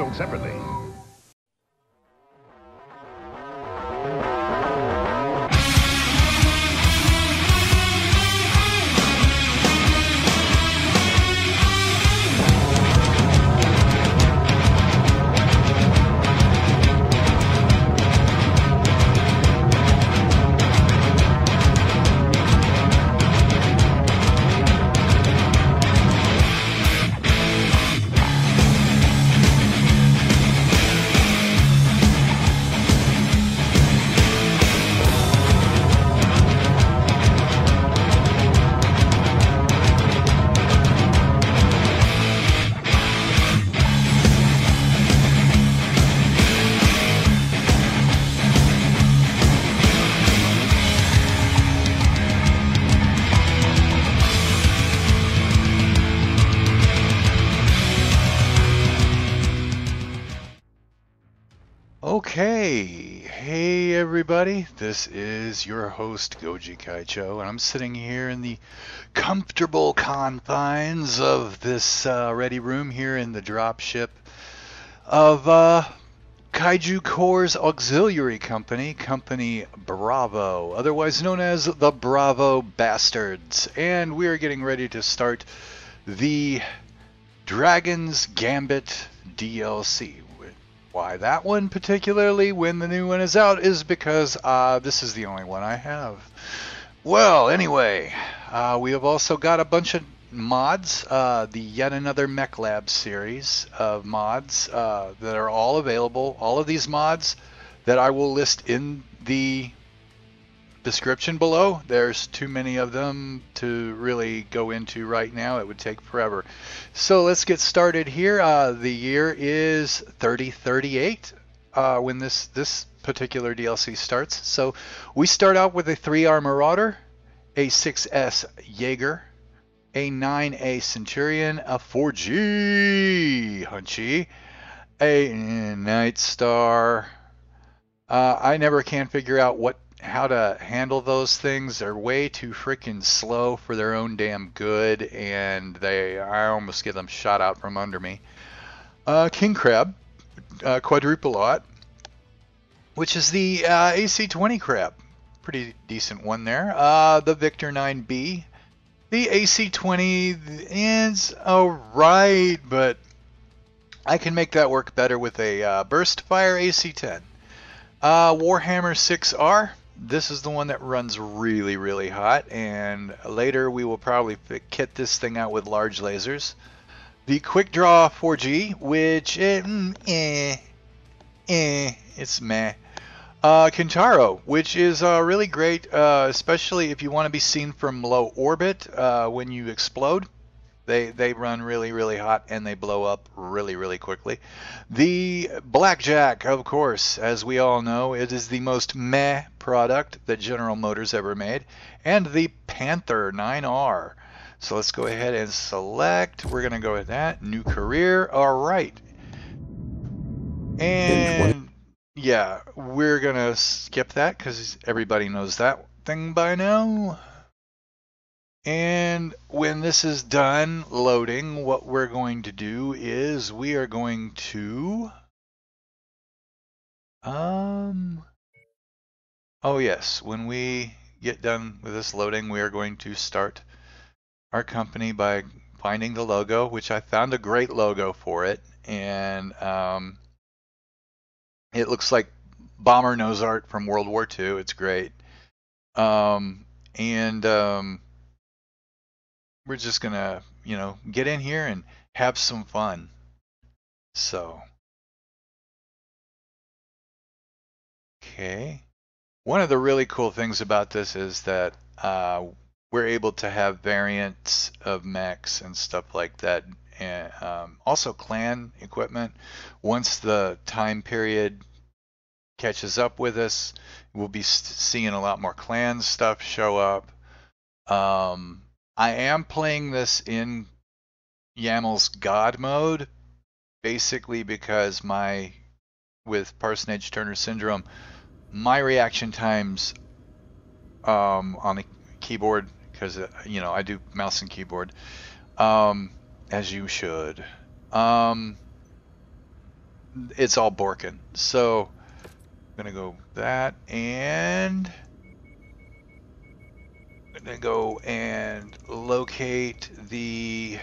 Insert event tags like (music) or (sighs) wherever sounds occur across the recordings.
sold separately. Everybody, this is your host Goji Kaicho, and I'm sitting here in the comfortable confines of this uh, ready room here in the dropship of uh, Kaiju Korps Auxiliary Company, Company Bravo, otherwise known as the Bravo Bastards, and we are getting ready to start the Dragon's Gambit DLC. Why that one particularly when the new one is out is because uh, this is the only one I have. Well, anyway, uh, we have also got a bunch of mods, uh, the Yet Another Mechlab series of mods uh, that are all available. All of these mods that I will list in the description below. There's too many of them to really go into right now. It would take forever. So let's get started here. Uh, the year is 3038 uh, when this this particular DLC starts. So we start out with a 3R Marauder, a 6S Jaeger, a 9A Centurion, a 4G Hunchy, a Night Star. Uh, I never can figure out what how to handle those things. They're way too freaking slow for their own damn good, and they I almost get them shot out from under me. Uh, King Crab, uh, Quadrupleot, which is the uh, AC-20 Crab, pretty decent one there. Uh, the Victor 9B, the AC-20 is alright, but I can make that work better with a uh, Burst Fire AC-10. Uh, Warhammer 6R, this is the one that runs really, really hot, and later we will probably kit this thing out with large lasers. The Quick Draw 4G, which, eh, mm, eh, eh, it's meh. Uh, Kintaro, which is uh, really great, uh, especially if you want to be seen from low orbit uh, when you explode. They they run really really hot and they blow up really really quickly. The Blackjack, of course, as we all know, it is the most meh product that General Motors ever made, and the Panther 9R. So let's go ahead and select. We're gonna go with that new career. All right, and yeah, we're gonna skip that because everybody knows that thing by now. And when this is done loading, what we're going to do is we are going to, um, oh yes, when we get done with this loading, we are going to start our company by finding the logo, which I found a great logo for it. And um, it looks like bomber nose art from World War II. It's great. Um, and um, we're just gonna, you know, get in here and have some fun. So, okay. One of the really cool things about this is that uh, we're able to have variants of mechs and stuff like that. And um, also clan equipment. Once the time period catches up with us. We'll be seeing a lot more clan stuff show up. Um, I am playing this in YAML's God mode, basically because my with parsonage Turner syndrome, my reaction times um, on the keyboard because uh, you know I do mouse and keyboard, um, as you should. Um, it's all Borkin, so I'm gonna go that and I'm gonna go and locate the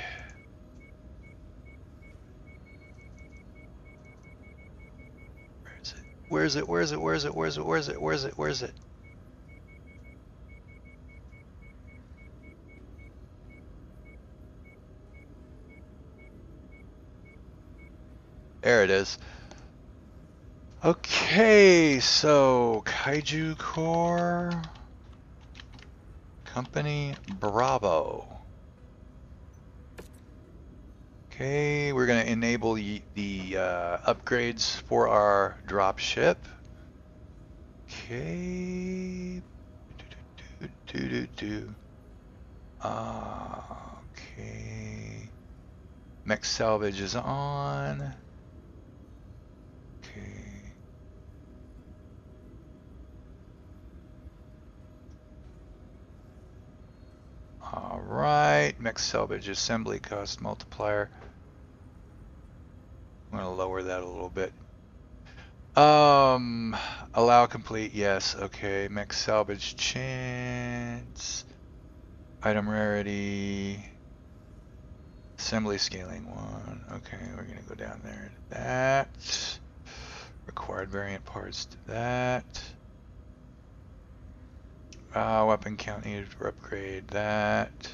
Where is it? Where is it? Where is it? Where is it? Where is it? Where is it? Where is it? There it is. Okay, so Kaiju Korps Company Bravo. Okay, we're going to enable the uh, upgrades for our drop ship. Okay. Do, do, do, do. Uh, okay. Mech salvage is on. Okay. All mech salvage assembly cost multiplier. I'm going to lower that a little bit. Um, allow complete, yes. Okay, mech salvage chance. Item rarity. Assembly scaling one. Okay, we're going to go down there to that. Required variant parts to that. Uh, weapon count needed for upgrade that.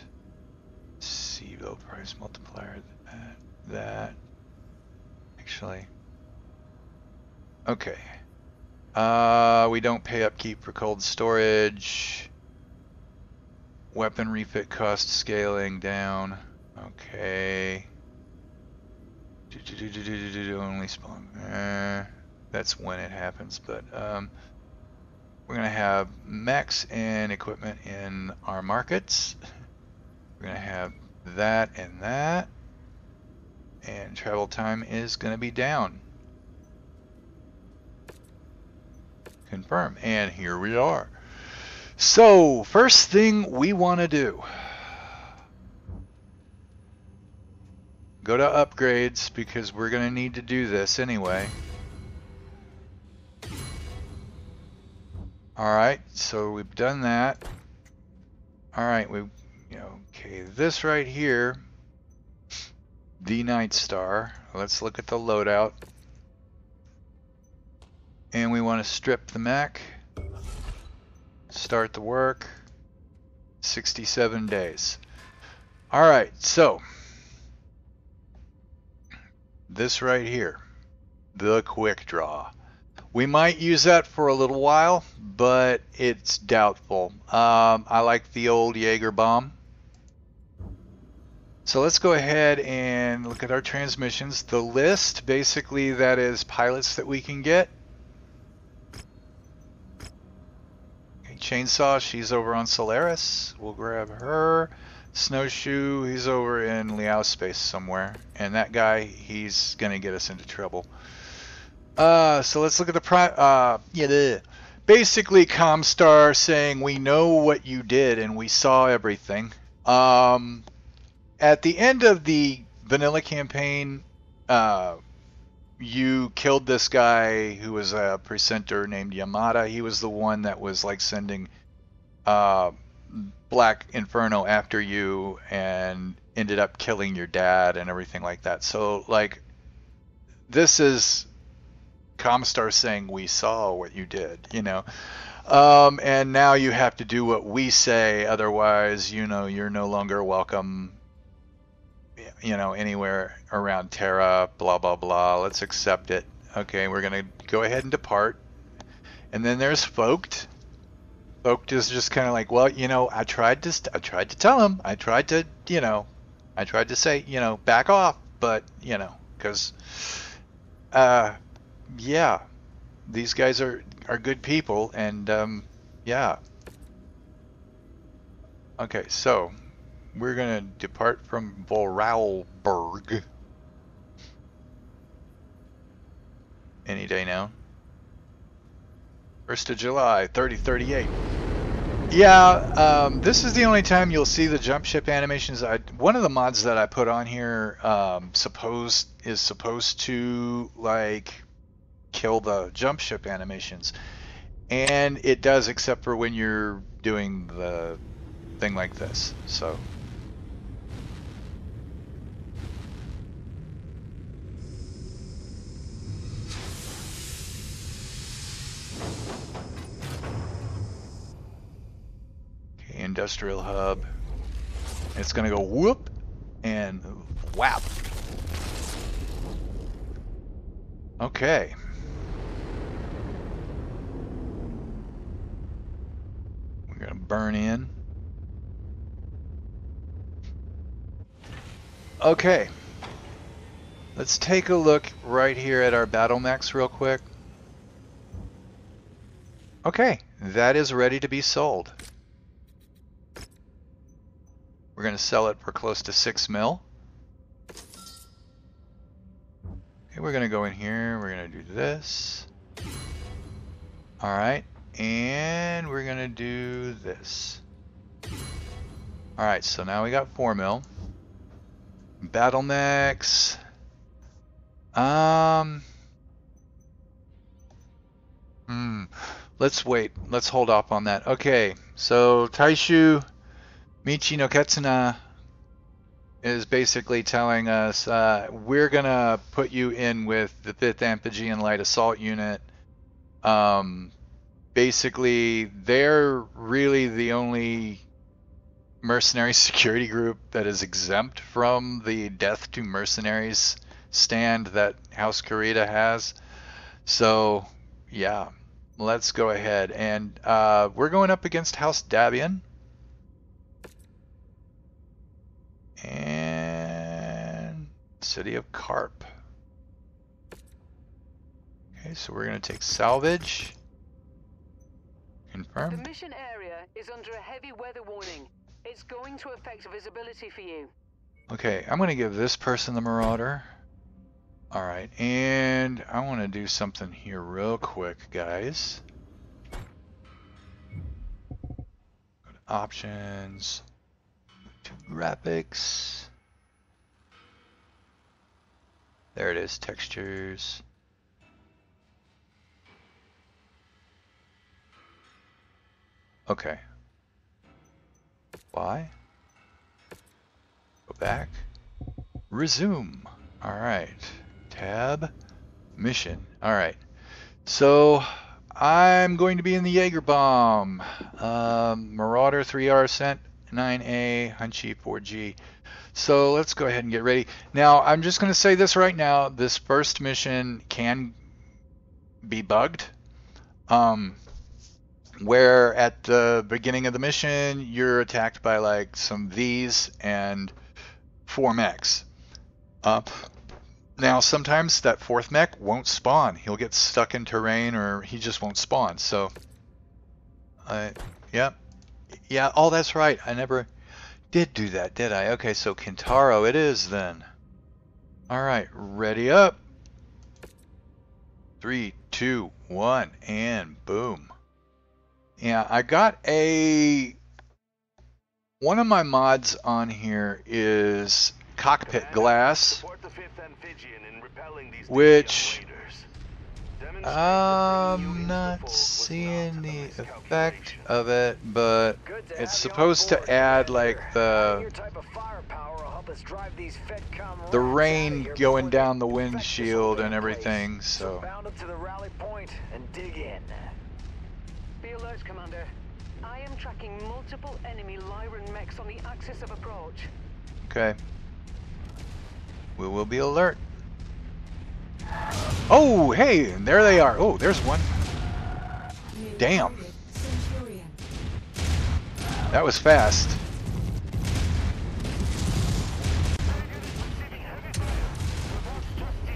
C-bill price multiplier that. That actually. Okay. Uh, we don't pay upkeep for cold storage. Weapon refit cost scaling down. Okay. Do, do, do, do, do, do, only spawn. Eh, that's when it happens, but um, we're to have mechs and equipment in our markets. (laughs) We're going to have that and that and travel time is going to be down. Confirm, and here we are. So, first thing we want to do, go to upgrades because we're going to need to do this anyway. Alright, so we've done that. Alright, we, you know, okay, this right here the Night Star. Let's look at the loadout. And we want to strip the mech. Start the work. 67 days. Alright, so. This right here. The quick draw. We might use that for a little while, but it's doubtful. Um, I like the old Jaeger bomb. So let's go ahead and look at our transmissions. The list, basically, that is pilots that we can get. Okay, Chainsaw, she's over on Solaris. We'll grab her. Snowshoe, he's over in Liao space somewhere. And that guy, he's going to get us into trouble. Uh, so let's look at the pri- uh, yeah, the, basically Comstar saying we know what you did and we saw everything. Um, at the end of the vanilla campaign, uh, you killed this guy who was a Precentor named Yamada. He was the one that was like sending uh, Black Inferno after you and ended up killing your dad and everything like that. So like this is Comstar saying we saw what you did, you know. Um, and now you have to do what we say, otherwise, you know, you're no longer welcome you know, anywhere around Terra, blah, blah, blah. Let's accept it. Okay, we're going to go ahead and depart. And then there's Vogt. Vogt is just kind of like, well, you know, I tried to, I tried to tell him, I tried to, you know, I tried to say, you know, back off, but, you know, because, uh, yeah, these guys are are good people, and um, yeah. Okay, so we're gonna depart from Vorarlberg any day now. First of July, 3038. Yeah, um, this is the only time you'll see the jump ship animations. I, one of the mods that I put on here um, supposed is supposed to like kill the jump ship animations, and it does, except for when you're doing the thing like this. So. Industrial hub. It's gonna go whoop and whap. Okay. We're gonna burn in. Okay. Let's take a look right here at our BattleMechs real quick. Okay, that is ready to be sold. We're going to sell it for close to 6 mil. Okay, we're going to go in here. We're going to do this. Alright. And we're going to do this. Alright, so now we got 4 mil. Battle mechs. Um. Hmm. Let's wait. Let's hold off on that. Okay, so Taishu Michi no Ketsuna is basically telling us uh, we're gonna put you in with the Fifth Amphigean Light Assault Unit. Um, basically, they're really the only mercenary (laughs) security group that is exempt from the death to mercenaries stand that House Kurita has. So, yeah, let's go ahead. And uh, we're going up against House Davion. And City of Carp. Okay, so we're going to take salvage. Confirm. The mission area is under a heavy weather warning. It's going to affect visibility for you. Okay, I'm going to give this person the Marauder. Alright, and I want to do something here real quick, guys. Options, graphics. There it is, textures. Okay. Why? Go back. Resume. Alright. Tab. Mission. Alright. So, I'm going to be in the Jaeger Bomb. Um, Marauder 3R sent 9A, Hunchy 4G. So let's go ahead and get ready. Now, I'm just going to say this right now. This first mission can be bugged. Um, where at the beginning of the mission you're attacked by like some V's and four mechs. Uh, now sometimes that fourth mech won't spawn. He'll get stuck in terrain or he just won't spawn. So, uh, yeah, yeah. Oh, that's right. I never did do that, did I? Okay, so Kintaro it is then. All right, ready up. Three, two, one, and boom. Yeah, I got a one of my mods on here is cockpit glass, which I'm not seeing the effect of it, but it's supposed to add like the the rain going down the windshield and everything. So. Be alert, Commander. I am tracking multiple enemy Lyran mechs on the axis of approach. Okay. We will be alert. Oh, hey, and there they are. Oh, there's one. Damn. That was fast.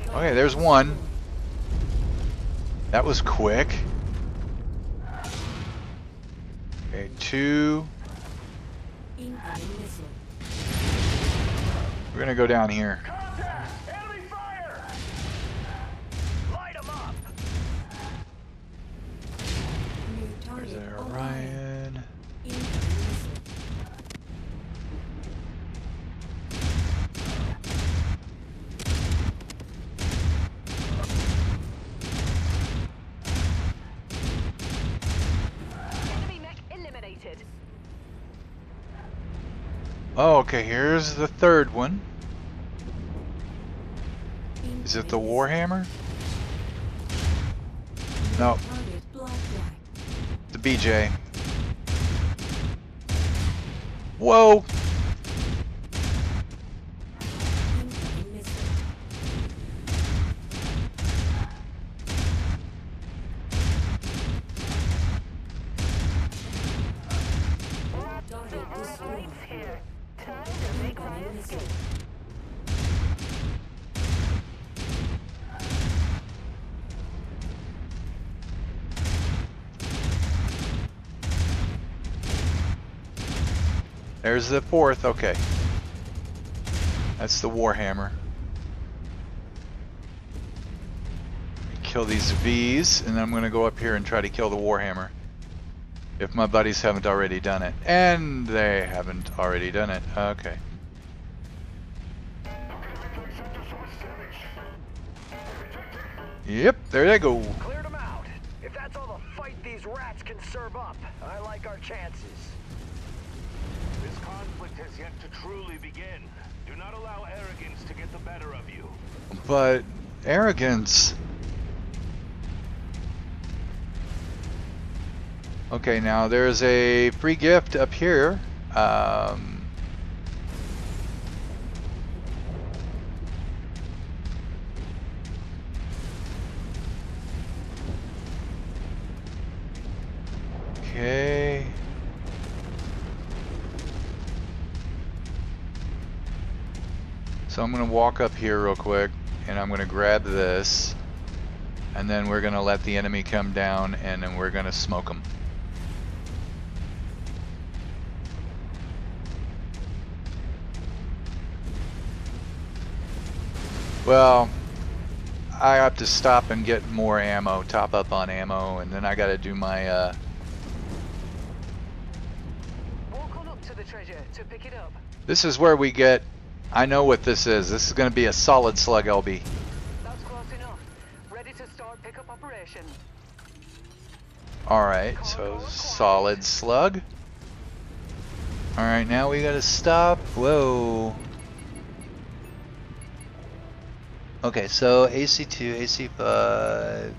Okay, there's one. That was quick. Okay, two. We're gonna go down here. Eliminated. Oh, okay, here's the third one. Is it the Warhammer? missile. No, BJ. Whoa! Incoming missile. Target destroyed. Here. Time to make my Incoming missile. escape. There's the fourth, okay. That's the Warhammer. Kill these V's, and then I'm gonna go up here and try to kill the Warhammer. If my buddies haven't already done it. And they haven't already done it. Okay. Yep, there they go. Cleared them out. If that's all the fight these rats can serve up, I like our chances. This conflict has yet to truly begin. Do not allow arrogance to get the better of you. But arrogance. Okay, now there's a free gift up here. Um, So I'm going to walk up here real quick and I'm going to grab this and then we're going to let the enemy come down and then we're going to smoke them. Well, I have to stop and get more ammo, top up on ammo, and then I got to do my uh, Walk on up to the treasure to pick it up. This is where we get. I know what this is. This is going to be a solid slug LB. That's close enough. Ready to start pickup operation. Alright, so solid slug. Alright, now we gotta stop. Whoa. Okay, so AC2, AC5.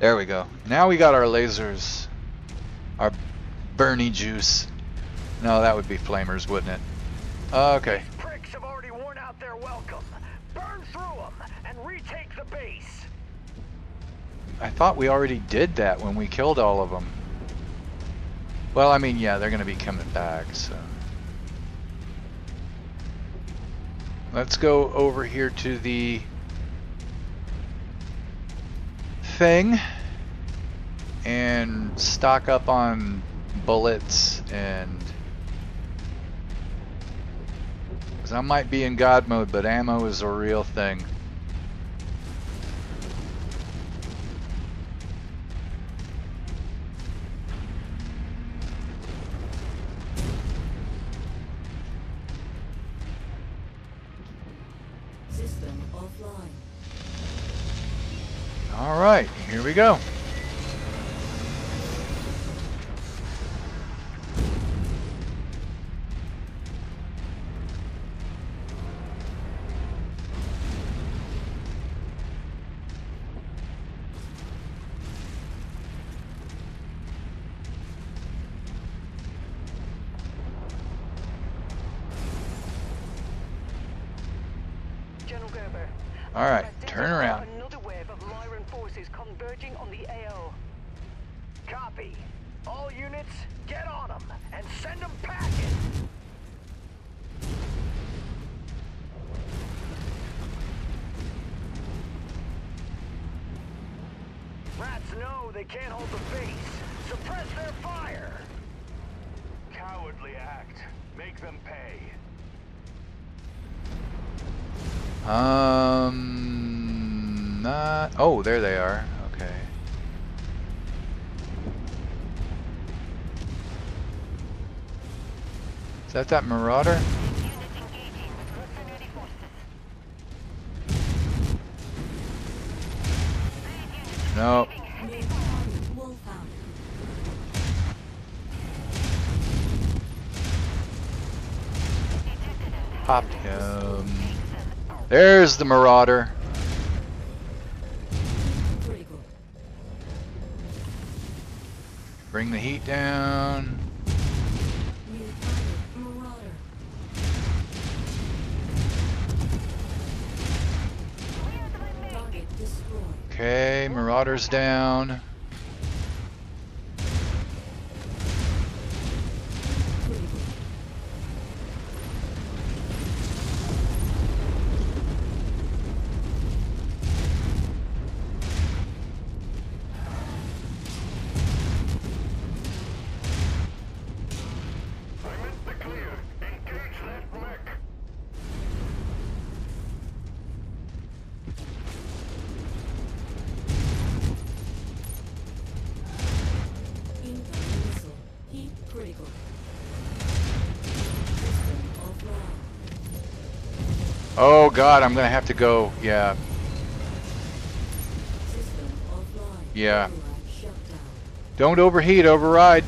There we go. Now we got our lasers. Our Bernie juice. No, that would be flamers, wouldn't it? Uh, okay. Pricks have already worn out their welcome. Burn through them and retake the base. I thought we already did that when we killed all of them. Well, I mean, yeah, they're going to be coming back, so. Let's go over here to the thing and stock up on bullets and because I might be in God mode, but ammo is a real thing. System offline. All right, here we go. All units, get on them and send them packing! Rats know they can't hold the base. Suppress their fire! Cowardly act. Make them pay. Um... Not... Oh, there they are. That that Marauder? No. Popped him. There's the Marauder. Bring the heat down. Marauder's down. I'm gonna have to go. Yeah, Yeah. Override shut down. don't overheat, override.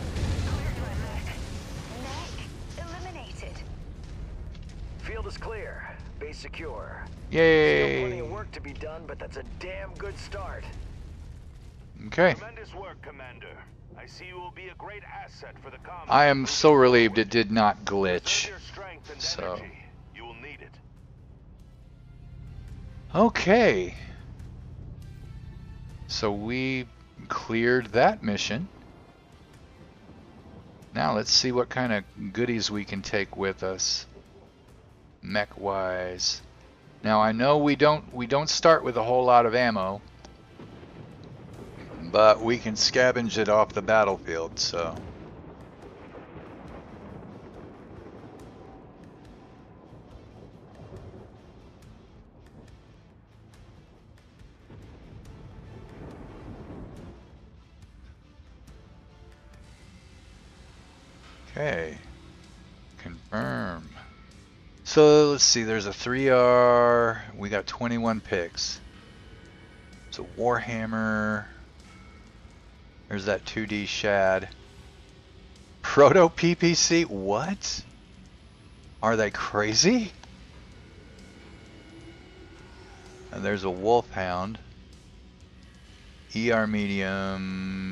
Field is clear. Base secure. Yay. Still plenty of work to be done, but that's a damn good start. Okay. Tremendous work, Commander. I see you will be a great asset for the combat. I am so relieved it did not glitch. your strength and So. Okay. So we cleared that mission. Now let's see what kind of goodies we can take with us mech wise. Now I know we don't we don't start with a whole lot of ammo, but we can scavenge it off the battlefield, so Okay. Confirm. So let's see, there's a 3R. We got 21 picks. So Warhammer. There's that 2D Shad. Proto PPC? What? Are they crazy? And there's a Wolfhound. ER medium.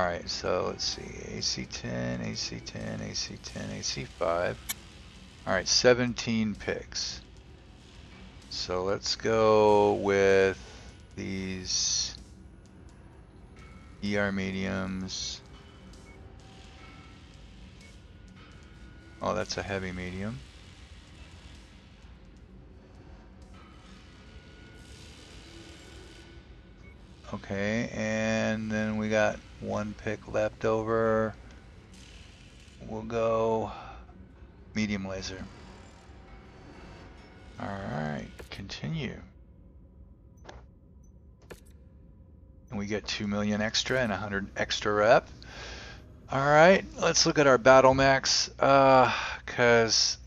Alright, so let's see. AC10, AC10, AC10, AC5. Alright, 17 picks. So let's go with these ER mediums. Oh, that's a heavy medium. Okay, and then we got one pick left over. We'll go medium laser. Alright, continue. And we get 2 million extra and 100 extra rep. Alright, let's look at our BattleMechs. Uh, cause,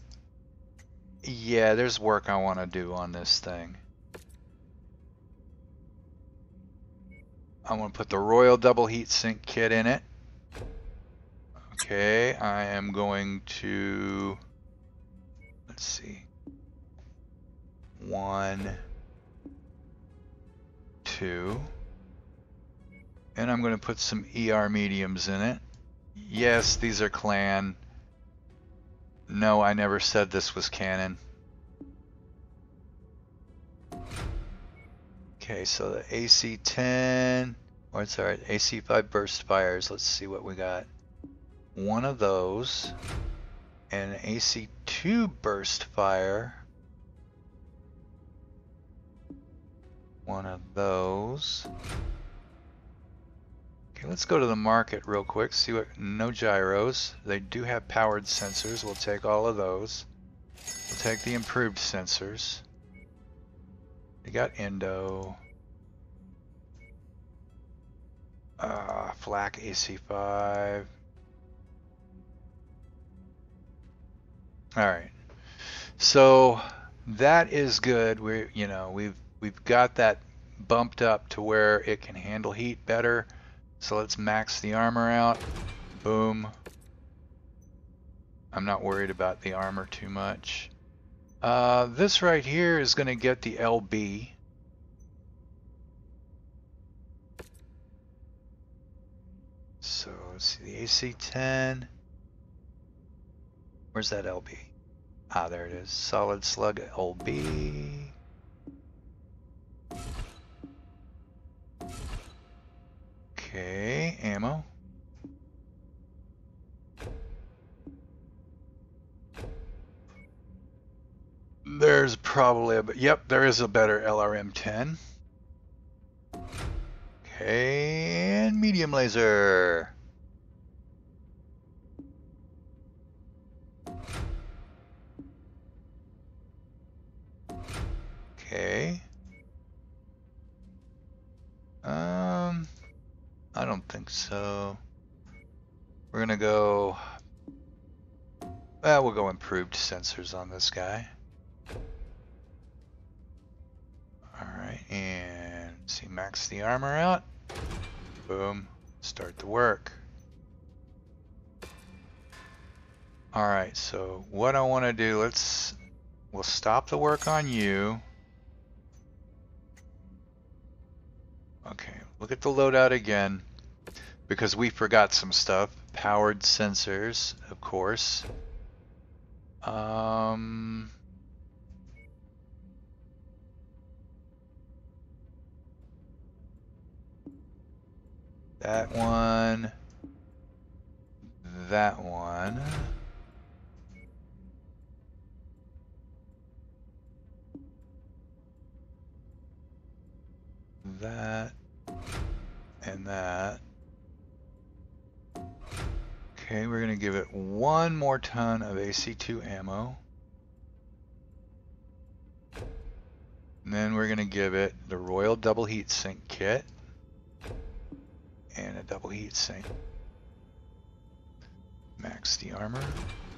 yeah, there's work I want to do on this thing. I'm going to put the Royal Double Heat Sink kit in it. Okay, I am going to, let's see, one, two, and I'm going to put some ER mediums in it. Yes, these are clan. No, I never said this was canon. Okay, so the AC-10, or alright, AC-5 burst fires. Let's see what we got. One of those, and an AC-2 burst fire. one of those. Okay, let's go to the market real quick. See what, no gyros. They do have powered sensors. We'll take all of those. We'll take the improved sensors. They got endo. Uh, flak AC5. All right. So that is good. We, you know, we've we've got that bumped up to where it can handle heat better. So let's max the armor out. Boom. I'm not worried about the armor too much. Uh, this right here is going to get the LB. So let's see the AC-10. Where's that LB? Ah, there it is. Solid slug LB. Okay, ammo. There's probably a, yep, there is a better LRM-10. Okay, and medium laser. Okay. Um, I don't think so. We're gonna go. Well, we'll go improved sensors on this guy. And see, max the armor out. Boom. Start the work. Alright, so what I want to do, let's, we'll stop the work on you. Okay, look at the loadout again, because we forgot some stuff. Powered sensors, of course. Um... That one. That one. That. And that. Okay, we're going to give it one more ton of AC2 ammo. And then we're going to give it the Royal Double Heat Sink Kit and a double heat sink. Max the armor.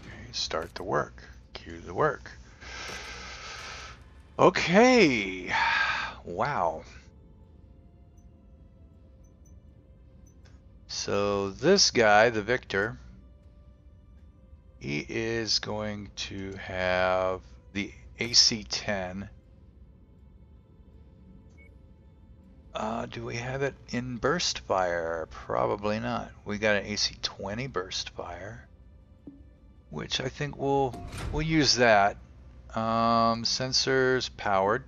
Okay, start the work. Cue the work. Okay. Wow. So this guy, the Victor, he is going to have the AC-10 Uh, do we have it in burst fire? Probably not. We got an AC-20 burst fire, which I think we'll we'll use that. Um, sensors powered.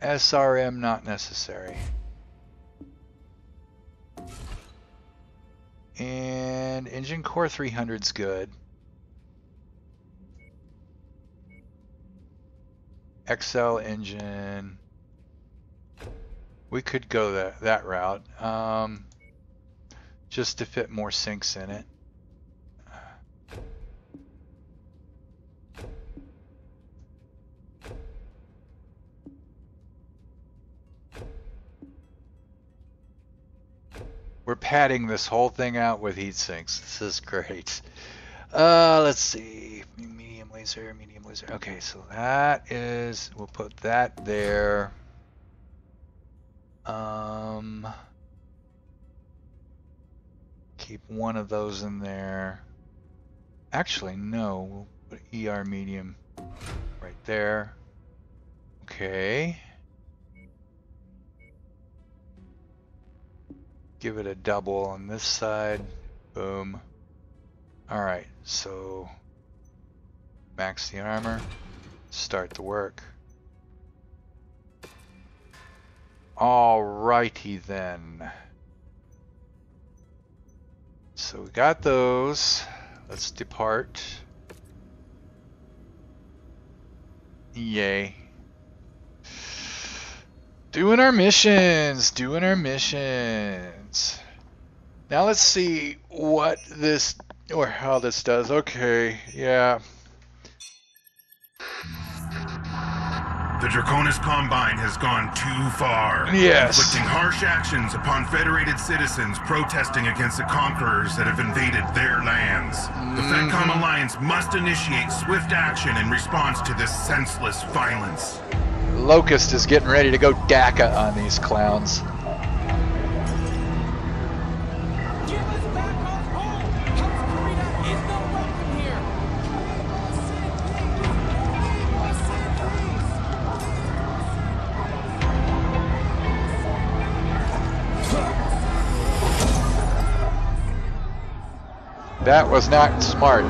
SRM not necessary. And engine core 300 is good. XL engine. We could go that, that route. Um, just to fit more sinks in it. We're padding this whole thing out with heat sinks. This is great. Uh, let's see. Laser, medium laser. Okay, so that is, we'll put that there. Um, keep one of those in there. Actually, no, we'll put ER medium right there. Okay. Give it a double on this side. Boom. All right, so max the armor, start the work. Alrighty then. So we got those. Let's depart. Yay. Doing our missions, doing our missions. Now let's see what this or how this does. Okay, yeah. The Draconis Combine has gone too far. Yes. Inflicting harsh actions upon Federated citizens protesting against the conquerors that have invaded their lands. The mm-hmm. FedCom Alliance must initiate swift action in response to this senseless violence. Locust is getting ready to go DACA on these clowns. That was not smart.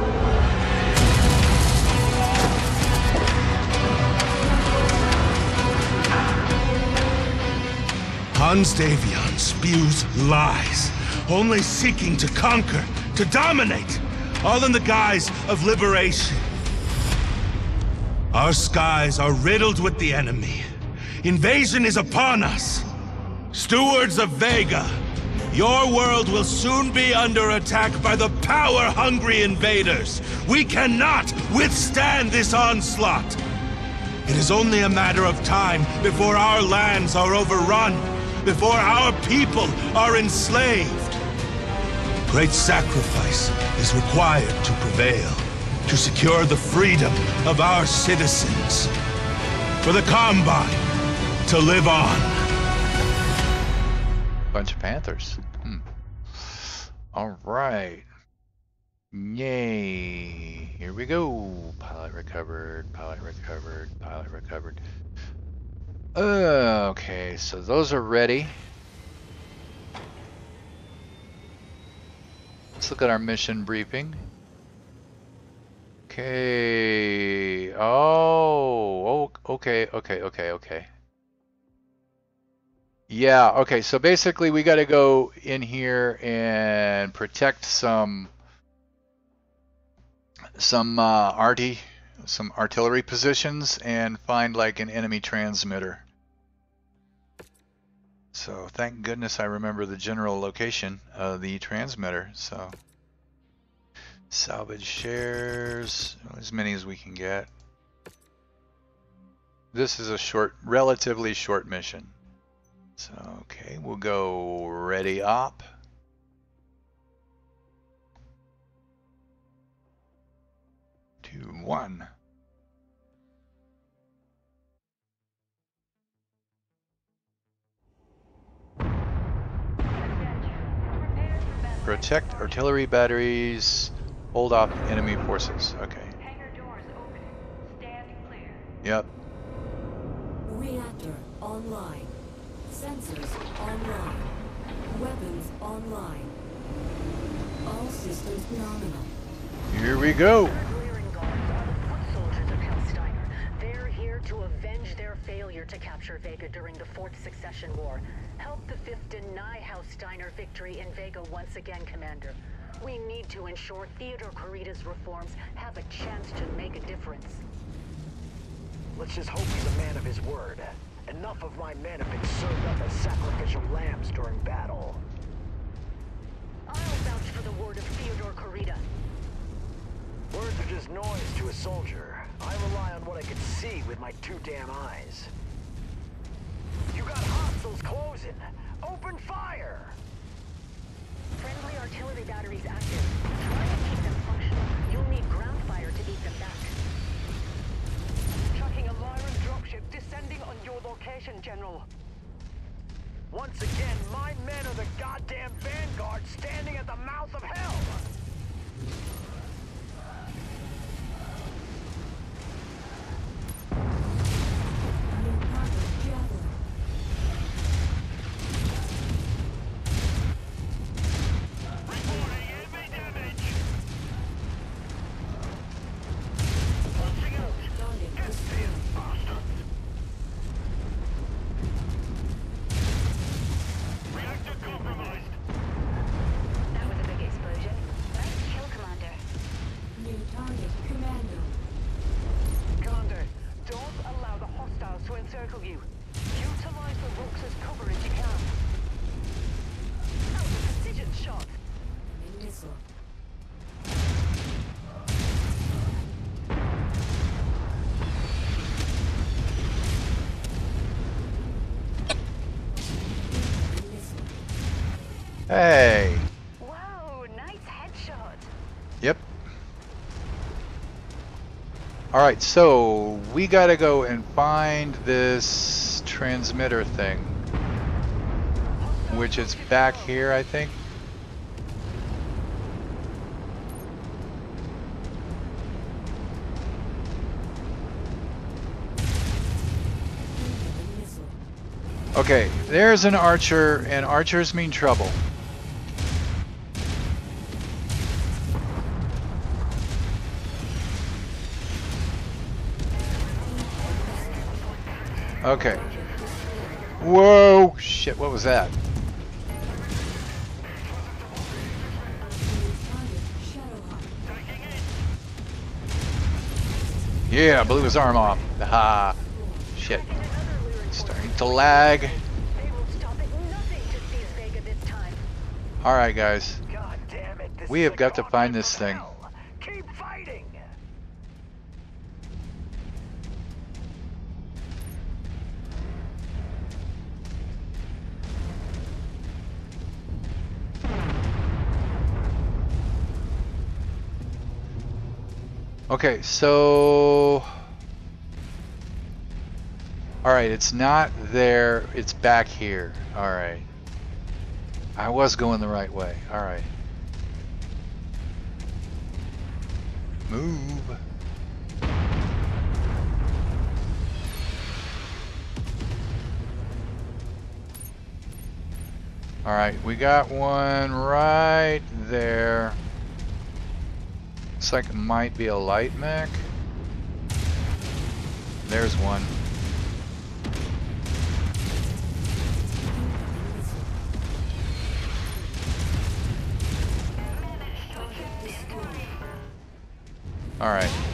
Hans Davion spews lies, only seeking to conquer, to dominate, all in the guise of liberation. Our skies are riddled with the enemy. Invasion is upon us. Stewards of Vega, your world will soon be under attack by the power-hungry invaders. We cannot withstand this onslaught. It is only a matter of time before our lands are overrun, before our people are enslaved. Great sacrifice is required to prevail, to secure the freedom of our citizens. For the Combine to live on. Bunch of panthers. Hmm. All right. Yay. Here we go. Pilot recovered, pilot recovered, pilot recovered. Uh, okay, so those are ready. Let's look at our mission briefing. Okay. Oh, oh, okay, okay, okay, okay. Yeah, okay, so basically we got to go in here and protect some some uh, arty, some artillery positions and find like an enemy transmitter. So thank goodness I remember the general location of the transmitter. So salvage shares, as many as we can get. This is a short, relatively short mission. So, okay, we'll go ready op. Two, one. Protect artillery batteries. Hold off enemy forces. Okay. Hangar doors open. Stand clear. Yep. Reactor online. Sensors online. Weapons online. All systems nominal. Here we go. Clearing guards are the foot soldiers of Hellsteiner. They're here to avenge their failure to capture Vega during the Fourth Succession War. Help the Fifth deny Hellsteiner victory in Vega once again, Commander. We need to ensure Theodore Kurita's reforms have a chance to make a difference. Let's just hope he's a man of his word. Enough of my men have been served up as sacrificial lambs during battle. I'll vouch for the word of Theodore Kurita. Words are just noise to a soldier. I rely on what I can see with my two damn eyes. You got hostiles closing. Open fire! Friendly artillery batteries active. Try and keep them functional. You'll need ground fire to beat them back. Tracking a Lyran dropship descending on your location, General. Once again, my men are the goddamn vanguard standing at the mouth of hell! All right, so we gotta go and find this transmitter thing, which is back here, I think. Okay, there's an archer, and archers mean trouble. Okay. Whoa! Shit, what was that? Yeah, blew his arm off. Ha! Shit. Starting to lag. They will stop at nothing to seize Vega this time. Alright, guys. God damn it. This We have got to find this thing. Okay, so. Alright, it's not there, it's back here. Alright. I was going the right way. Alright. Move. Alright, we got one right there. Looks like it might be a light mech. There's one. Alright.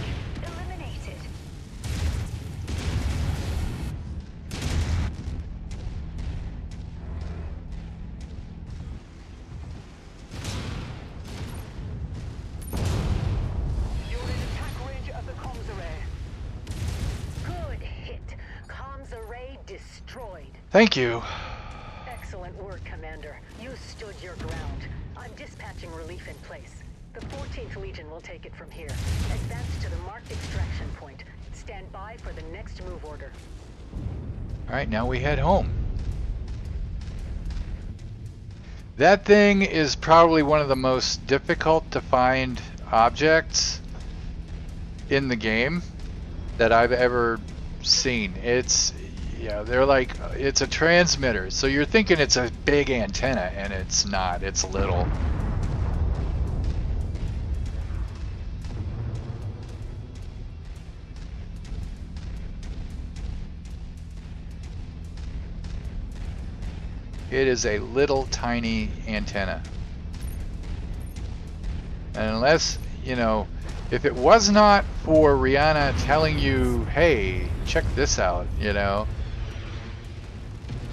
Thank you. Excellent work, Commander. You stood your ground. I'm dispatching relief in place. The 14th Legion will take it from here. Advance to the marked extraction point. Stand by for the next move order. Alright, now we head home. That thing is probably one of the most difficult to find objects in the game that I've ever seen. It's yeah, they're like it's a transmitter. So you're thinking it's a big antenna and it's not. It's little. It is a little tiny antenna. And unless, you know, if it was not for Ryana telling you, hey, check this out, you know,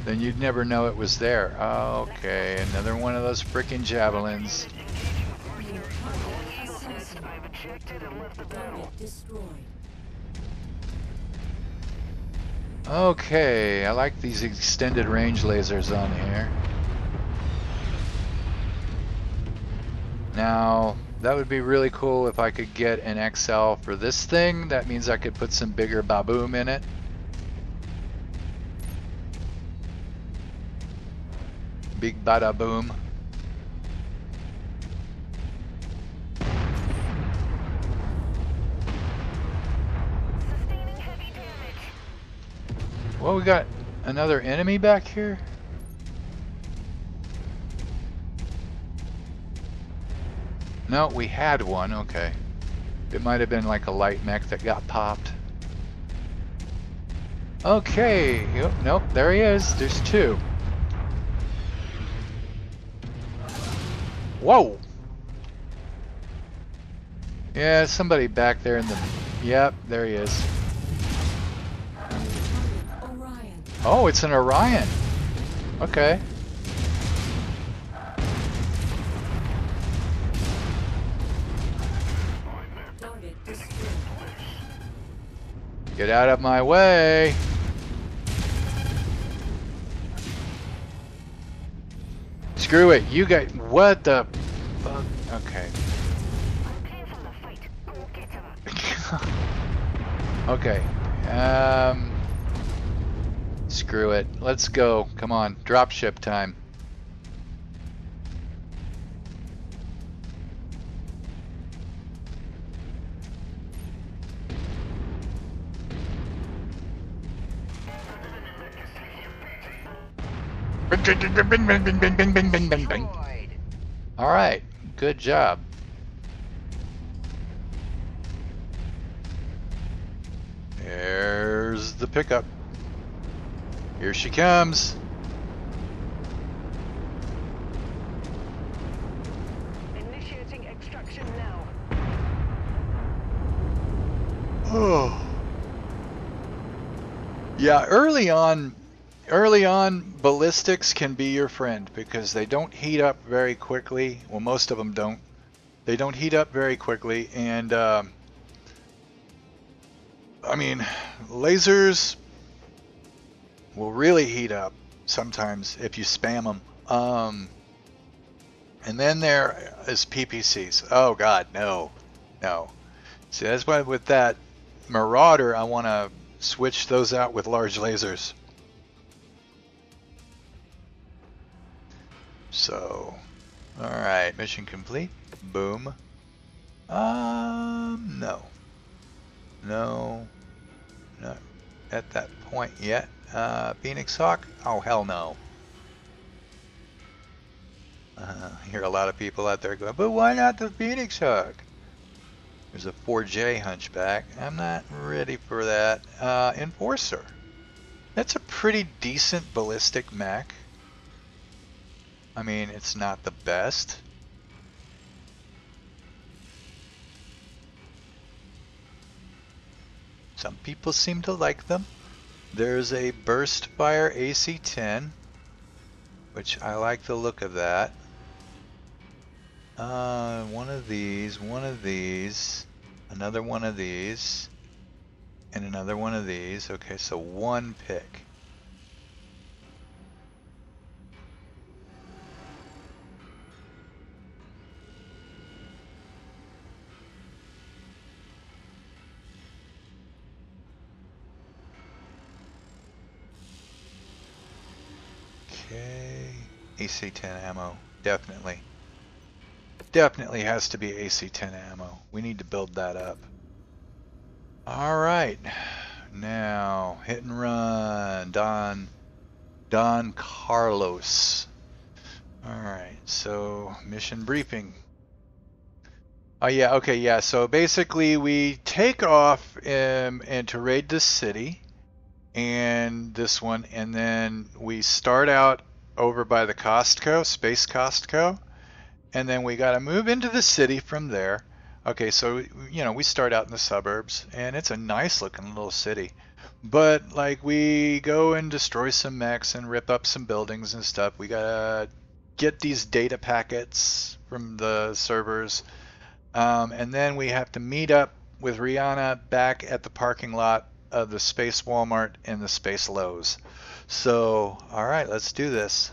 then you'd never know it was there. Okay, another one of those frickin' javelins. Okay, I like these extended range lasers on here. Now, that would be really cool if I could get an XL for this thing. That means I could put some bigger baboom in it. Big bada boom. Sustaining heavy damage. Well, we got another enemy back here. No, we had one. Okay. It might have been like a light mech that got popped. Okay. Nope, there he is. There's two. Whoa! Yeah, somebody back there in the... Yep, there he is. Oh, it's an Orion. Okay. Get out of my way. Screw it. You got what the fuck? Okay. (laughs) okay. Um. Screw it. Let's go. Come on. Drop ship time. Bing, bing, bing, bing, bing, bing, bing, bing, bing, bing, bing. Destroyed. All right. Good job. There's the pickup. Here she comes. Initiating extraction now. Oh. Yeah, early on, early on, ballistics can be your friend because they don't heat up very quickly. Well, most of them don't. They don't heat up very quickly, and um, I mean, lasers will really heat up sometimes if you spam them. Um, and then there is PPCs. Oh God, no, no. See, that's why with that Marauder, I want to switch those out with large lasers. So, all right, mission complete. Boom. Um, no, no, not at that point yet. Uh, Phoenix Hawk? Oh hell no. Uh, I hear a lot of people out there going, but why not the Phoenix Hawk? There's a 4J Hunchback. I'm not ready for that. Uh, Enforcer. That's a pretty decent ballistic mech. I mean, it's not the best. Some people seem to like them. There's a Burst Fire AC-10, which I like the look of that. Uh, one of these, one of these, another one of these, and another one of these. Okay, so one pick. AC-10 ammo, definitely. Definitely has to be AC-10 ammo. We need to build that up. All right, now hit and run, Don, Don Carlos. All right, so mission briefing. Oh yeah, okay, yeah. So basically, we take off um, and to raid this city, and this one, and then we start out over by the Costco, Space Costco, and then we got to move into the city from there. Okay, so you know we start out in the suburbs, and it's a nice looking little city, but like we go and destroy some mechs and rip up some buildings and stuff. We gotta get these data packets from the servers, um, and then we have to meet up with Ryana back at the parking lot of the Space Walmart and the Space Lowe's. So, all right, let's do this.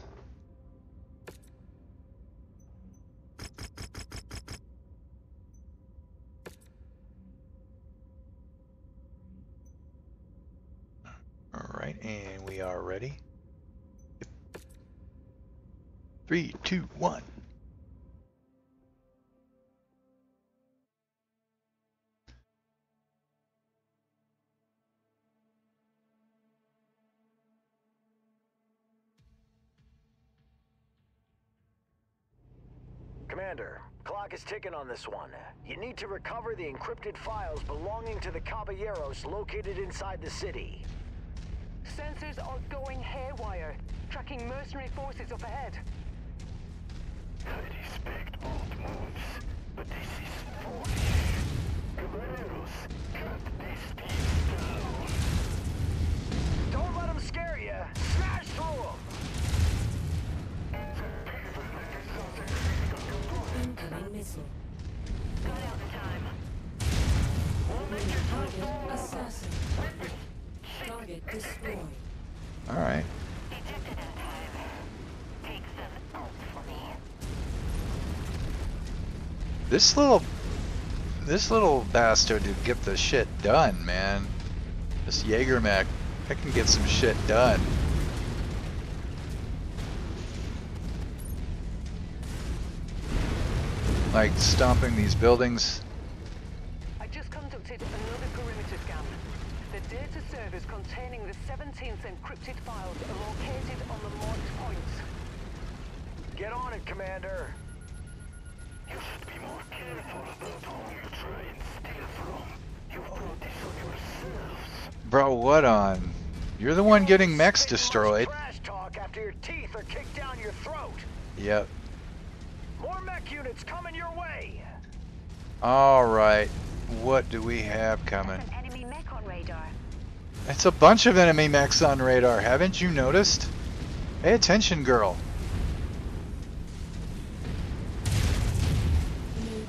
All right, and we are ready. Three, two, one. Commander, clock is ticking on this one. You need to recover the encrypted files belonging to the Caballeros located inside the city. Sensors are going haywire, tracking mercenary forces up ahead. I respect bold moves, but this is foolish. Caballeros, cut this team down. Don't let them scare you. missile. Got out time. Assassin. Target destroyed. All right. This little, this little bastard to get the shit done, man. This Jaeger mech, I can get some shit done. Like stomping these buildings. I just conducted another perimeter scan. The data servers containing the 17th encrypted files are located on the marked points. Get on it, Commander. You should be more careful about who you try and steal from. You brought this on yourselves. Bro, what on? You're the one getting mechs Spit lots of destroyed. Trash talk after your teeth are kicked down your throat. Yep. More mech units coming your way. Alright. What do we have coming? An enemy mech on radar. It's a bunch of enemy mechs on radar, haven't you noticed? Pay attention, girl. New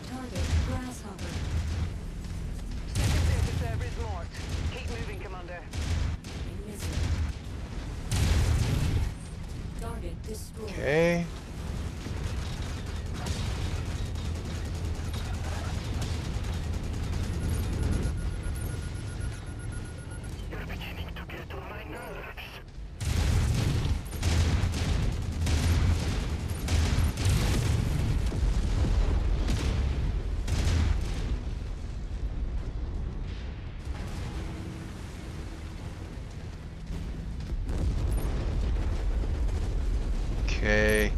Okay.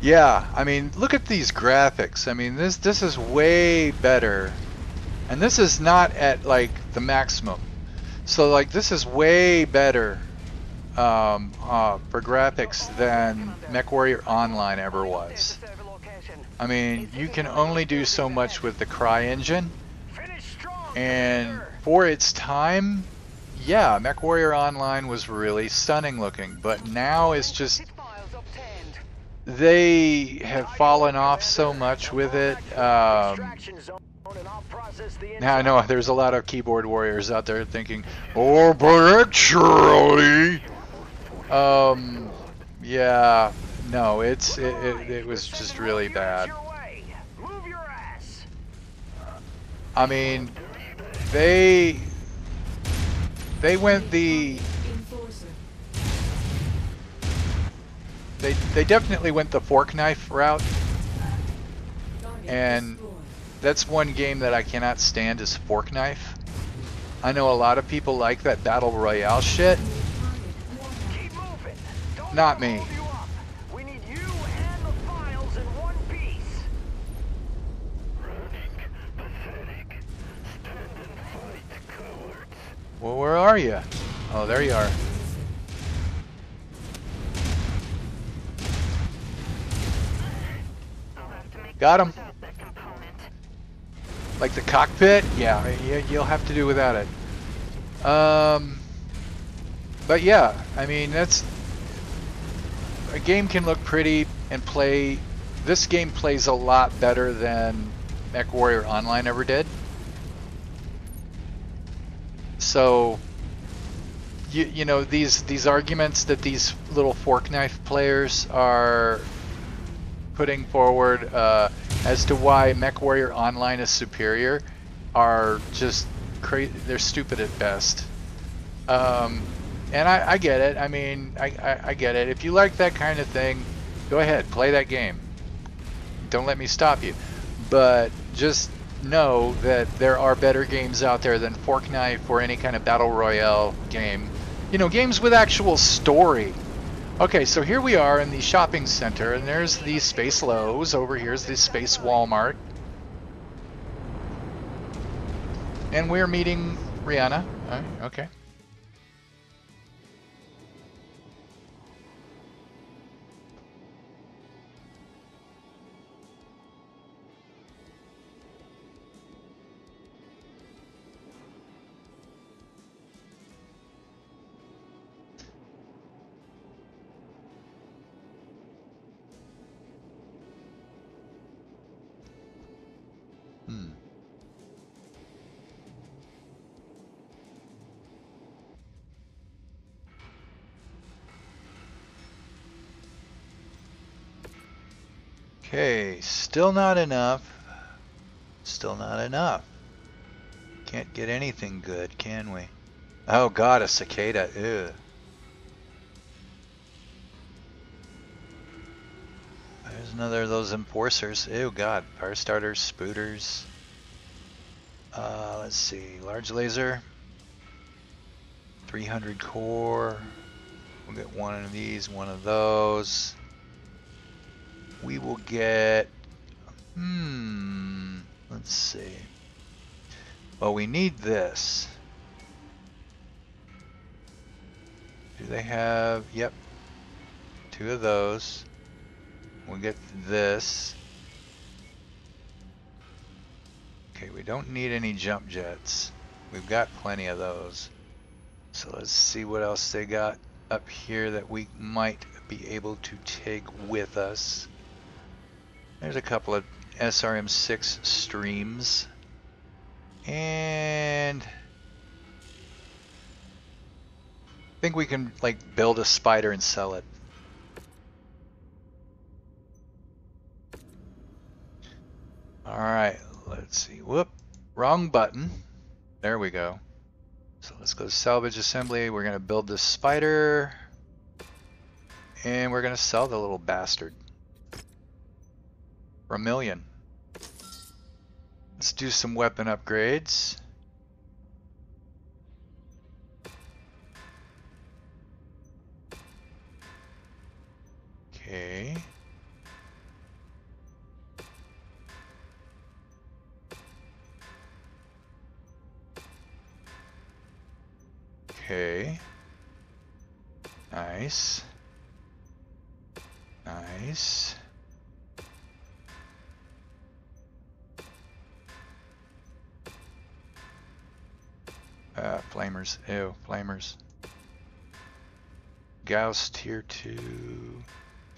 Yeah, I mean, look at these graphics. I mean, this this is way better. And this is not at like the maximum. So like this is way better um, uh, for graphics than MechWarrior Online ever was. I mean, you can only do so much with the CryEngine, and for its time, yeah, MechWarrior Online was really stunning looking, but now it's just. They have fallen off so much with it. Um, now I know there's a lot of keyboard warriors out there thinking, "Oh, but actually, um, yeah, no, it's it, it, it was just really bad. I mean, they they went the they they definitely went the fork knife route. And- That's one game that I cannot stand is fork knife. I know a lot of people like that battle royale shit. New target, Warhammer. Keep moving. Don't Not me. hold you up. We need you and the files in one piece. Running. Pathetic. Stand and fight, cowards. Well, where are you? Oh, there you are. Got him. Like the cockpit? Yeah, you'll have to do without it. Um, but yeah, I mean that's a game can look pretty and play. This game plays a lot better than MechWarrior Online ever did. So, you you know these these arguments that these little fork knife players are putting forward uh, as to why MechWarrior Online is superior are just crazy. They're stupid at best. Um, and I, I get it. I mean, I, I, I get it. If you like that kind of thing, go ahead, play that game. Don't let me stop you. But just know that there are better games out there than Fork Knife or any kind of battle royale game. You know, games with actual story. Okay, so here we are in the shopping center, and there's the Space Lowe's. Over here's the Space Walmart. And we're meeting Ryana. Alright, okay. Okay, still not enough. Still not enough. Can't get anything good, can we? Oh god, a cicada. Ew. There's another of those enforcers. Ew, god. Fire starters, spooters. Uh, let's see. Large laser. 300 core. We'll get one of these, one of those. We will get. Hmm. Let's see. Well, we need this. Do they have. Yep. Two of those. We'll get this. Okay, we don't need any jump jets. We've got plenty of those. So let's see what else they got up here that we might be able to take with us. There's a couple of SRM6 streams. And I think we can like build a spider and sell it. Alright, let's see. Whoop. Wrong button. There we go. So let's go to salvage assembly. We're going to build this spider. And we're going to sell the little bastard. A million. Let's do some weapon upgrades. Okay. Okay. Nice. Nice. Uh, flamers. Ew, flamers. Gauss tier 2.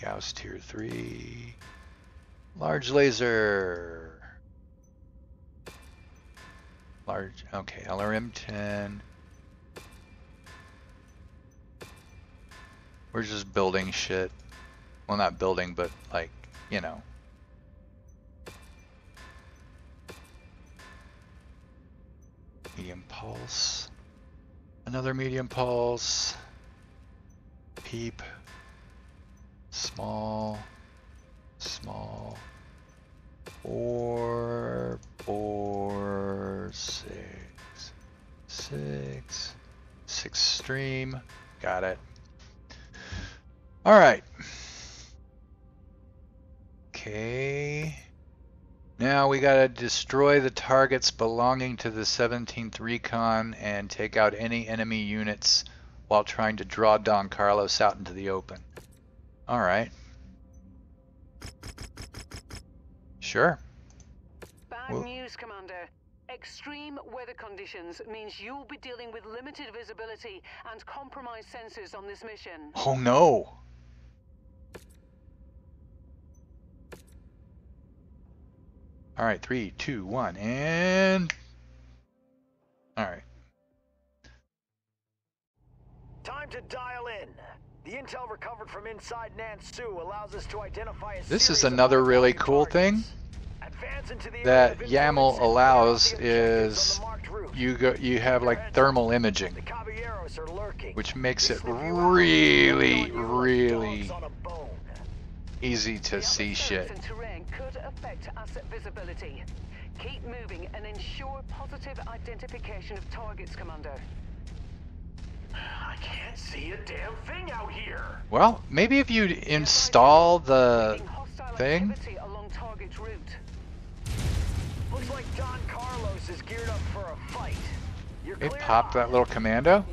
Gauss tier 3. Large laser. Large, okay, LRM 10. We're just building shit. Well, not building, but like, you know. Pulse. Another medium pulse. Peep. Small. Small. Four. Four. Six. Six. Six stream. Got it. All right. Okay. Now we gotta destroy the targets belonging to the 17th Recon and take out any enemy units while trying to draw Don Carlos out into the open. All right. Sure. Bad Well- news, Commander. Extreme weather conditions means you'll be dealing with limited visibility and compromised sensors on this mission. Oh no. All right, three, two, one, and all right. Time to dial in. The intel recovered from inside Nansu allows us to identify a This is another really cool targets. thing Advance into the area that YAML and clear out allows is on the marked route. you go you have like thermal imaging, The Caballeros are lurking. which makes it sniff you out, really, prey on you like really dogs on a bone. Easy to The see shit. terrain could affect asset visibility. Keep moving and ensure positive identification of targets, Commander. (sighs) I can't see a damn thing out here. Well, maybe if you install the thing. along target route. Looks like Don Carlos is geared up for a fight. You're It clear popped that little commando.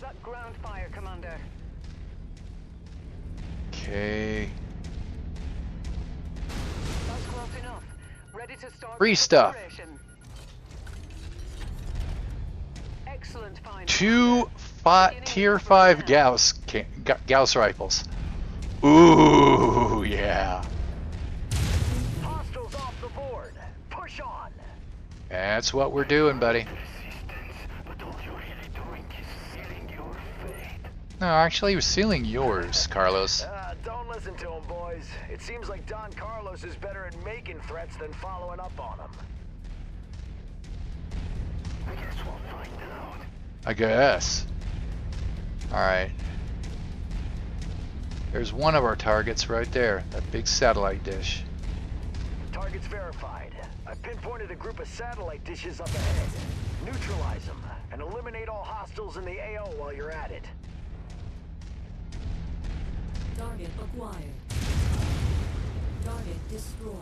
Mind that ground fire, Commander. Okay. That's close enough. Ready to start Free stuff. Excellent find. Two fi tier five Gauss Gauss rifles. Ooh, yeah. Hostiles off the board. Push on. That's what we're doing, buddy. No, actually, he was sealing yours, Carlos. Uh, don't listen to him, boys. It seems like Don Carlos is better at making threats than following up on them. I guess we'll find out. I guess. Alright. There's one of our targets right there. That big satellite dish. Targets verified. I pinpointed a group of satellite dishes up ahead. Neutralize them, and eliminate all hostiles in the AO while you're at it. Target acquired. Target destroyed.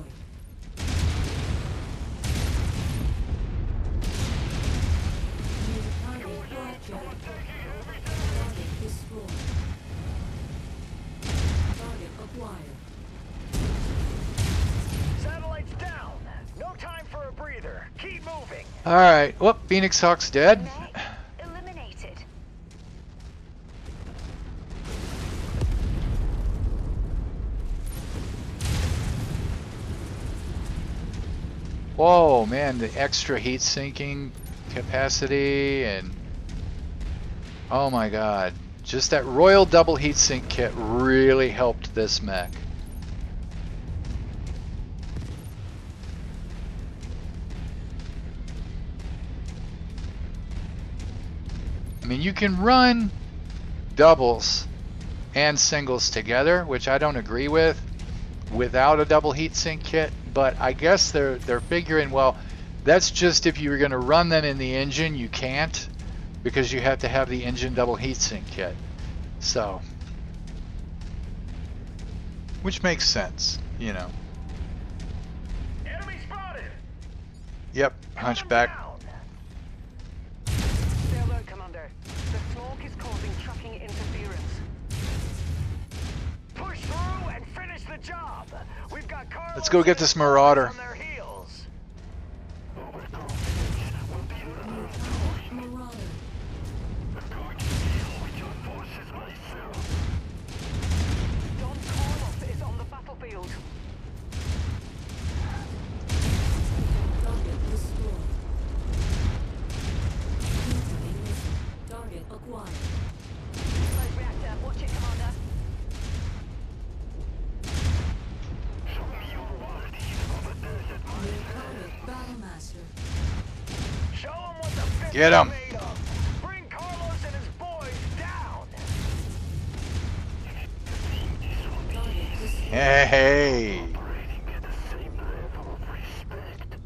New target hijacked. Target destroyed. Target acquired. Satellites down. No time for a breather. Keep moving. Alright. Whoop, Phoenix Hawk's dead. Whoa, man, the extra heat sinking capacity and oh my god, just that Royal Double Heat Sink kit really helped this mech. I mean, you can run doubles and singles together, which I don't agree with, without a double heat sink kit. But I guess they're they're figuring, well, that's just if you were going to run them in the engine, you can't because you have to have the engine double heat sink kit. So, which makes sense, you know. Enemy spotted. Yep, hunchback. Down. Stay alert, Commander. The smoke is causing tracking interference. Push through and finish the job. We've got Carlos Let's go get this Marauder. Target him! Hey, Operating at the same level of respect.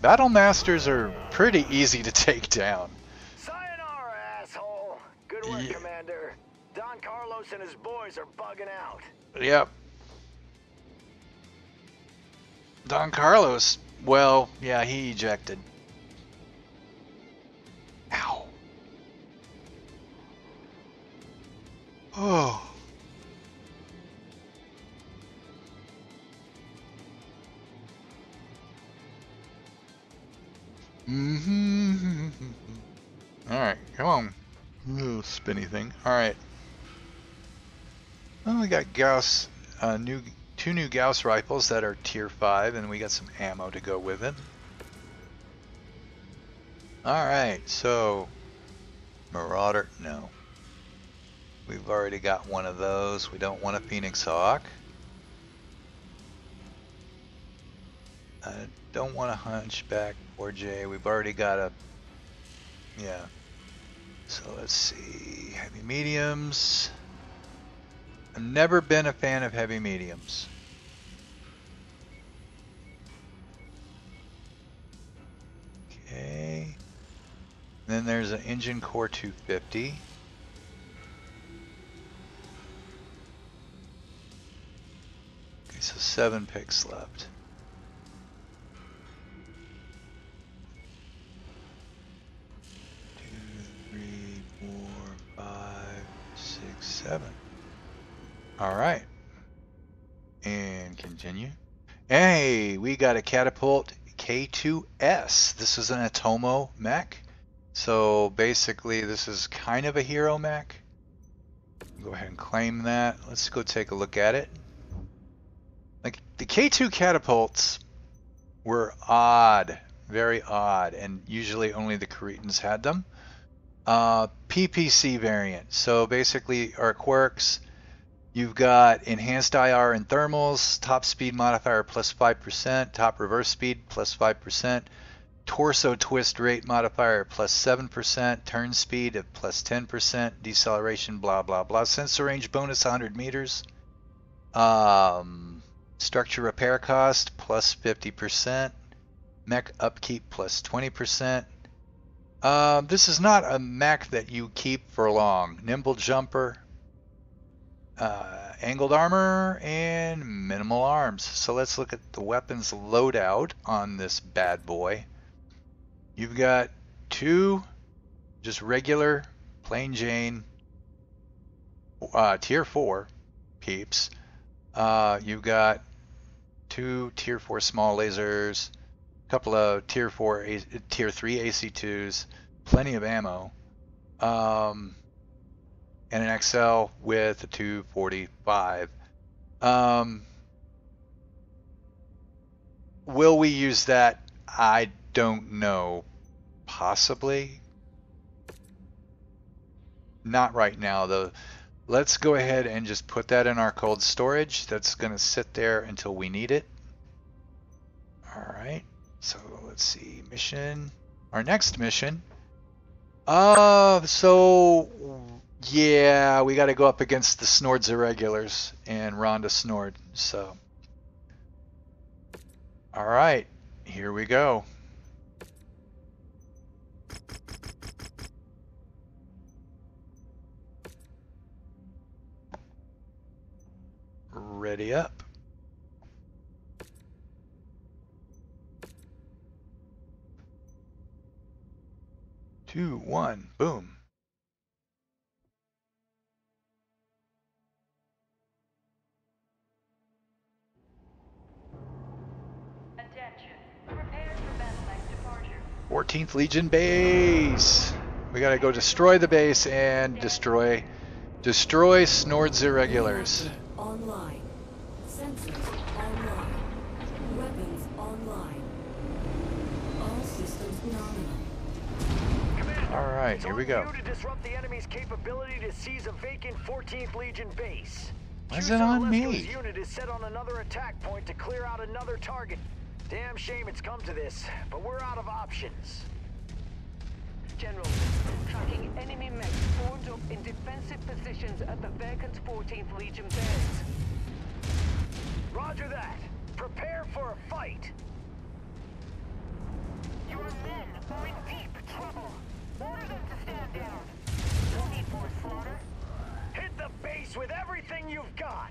Battle Masters are pretty easy to take down. Sayonara, asshole. Good work, Yeah. Commander. Don Carlos and his boys are bugging out. Yep. Don Carlos, well, yeah, he ejected. Ow. Oh. Mm-hmm. (laughs) All right, come on. Little spinny thing. All right. Well, we got Gauss, uh, new two new Gauss rifles that are tier five, and we got some ammo to go with it. All right, so Marauder, no. We've already got one of those. We don't want a Phoenix Hawk. I don't want a Hunchback or J. We've already got a, yeah. So let's see, heavy mediums. I've never been a fan of heavy mediums. Okay. Then there's an engine core 250. Okay, so seven picks left. Two, three, four, five, six, seven. All right. And continue. Hey, we got a Catapult K2S. This is an Atomo mech. So basically, this is kind of a hero mech. Go ahead and claim that. Let's go take a look at it. Like the K2 catapults were odd, very odd, and usually only the Kuritans had them. Uh, PPC variant. So basically, our quirks. You've got enhanced IR and thermals, top speed modifier plus 5%, top reverse speed plus 5%, torso twist rate modifier plus 7%, turn speed of plus 10%, deceleration, blah, blah, blah. Sensor range bonus 100 meters. Um, structure repair cost plus 50%. Mech upkeep plus 20%. Uh, this is not a mech that you keep for long. Nimble jumper, uh, angled armor, and minimal arms. So let's look at the weapons loadout on this bad boy. You've got two just regular plain Jane uh, tier 4 peeps. Uh, you've got two tier 4 small lasers, a couple of tier 4 A- tier 3 AC2s, plenty of ammo. Um, and an XL with a 245. Um, will we use that? I don't know. Possibly. Not right now, though. Let's go ahead and just put that in our cold storage. That's going to sit there until we need it. All right. So let's see. Mission. Our next mission. Uh, so yeah, we got to go up against the Snords Irregulars and Rhonda Snord. So, all right, here we go. Ready up. Two, one, boom. 14th Legion base. We gotta go destroy the base and destroy, destroy Snord's irregulars. Online. Sensors online. Weapons online. All systems nominal. Commander, All right, here we go. To disrupt the enemy's capability to seize a vacant 14th Legion base. Why is it on Sokolescu's me? unit is set on another attack point to clear out another target. Damn shame it's come to this, but we're out of options. General, tracking enemy mech formed up in defensive positions at the vacant 14th Legion base. Roger that. Prepare for a fight. Your men are in deep trouble. Order them to stand down. No need for slaughter. Hit the base with everything you've got.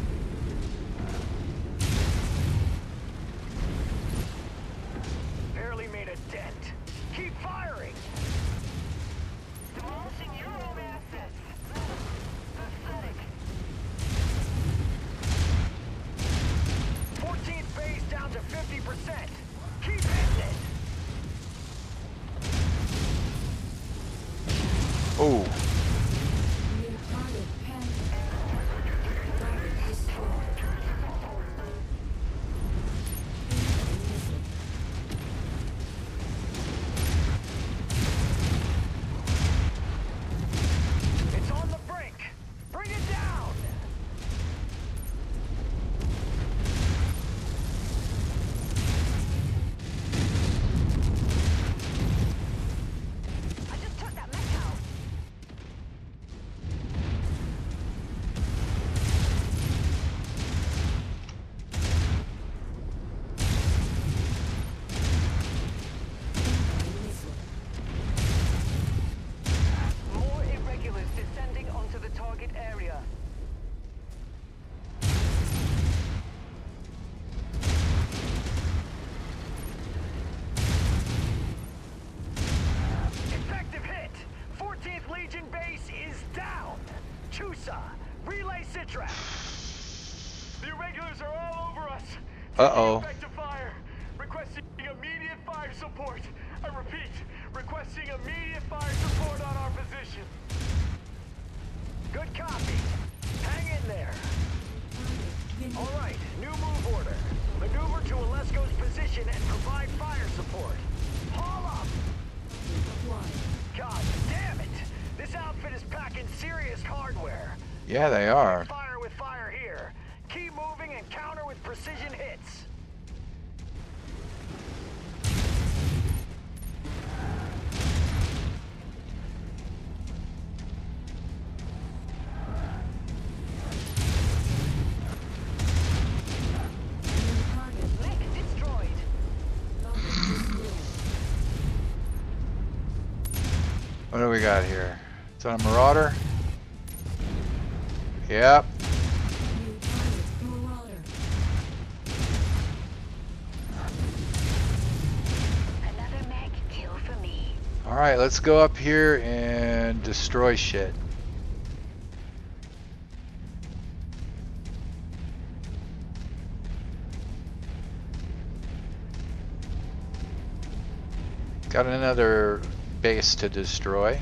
fire. Requesting immediate fire support. I repeat, requesting immediate fire support on our position. Good copy. Hang in there. All right, new move order. Maneuver to Alesco's position and provide fire support. Haul up! God damn it! This outfit is packing serious hardware. Yeah, they are. That a Marauder? Yep. Another mech kill for me. Alright, let's go up here and destroy shit. Got another base to destroy.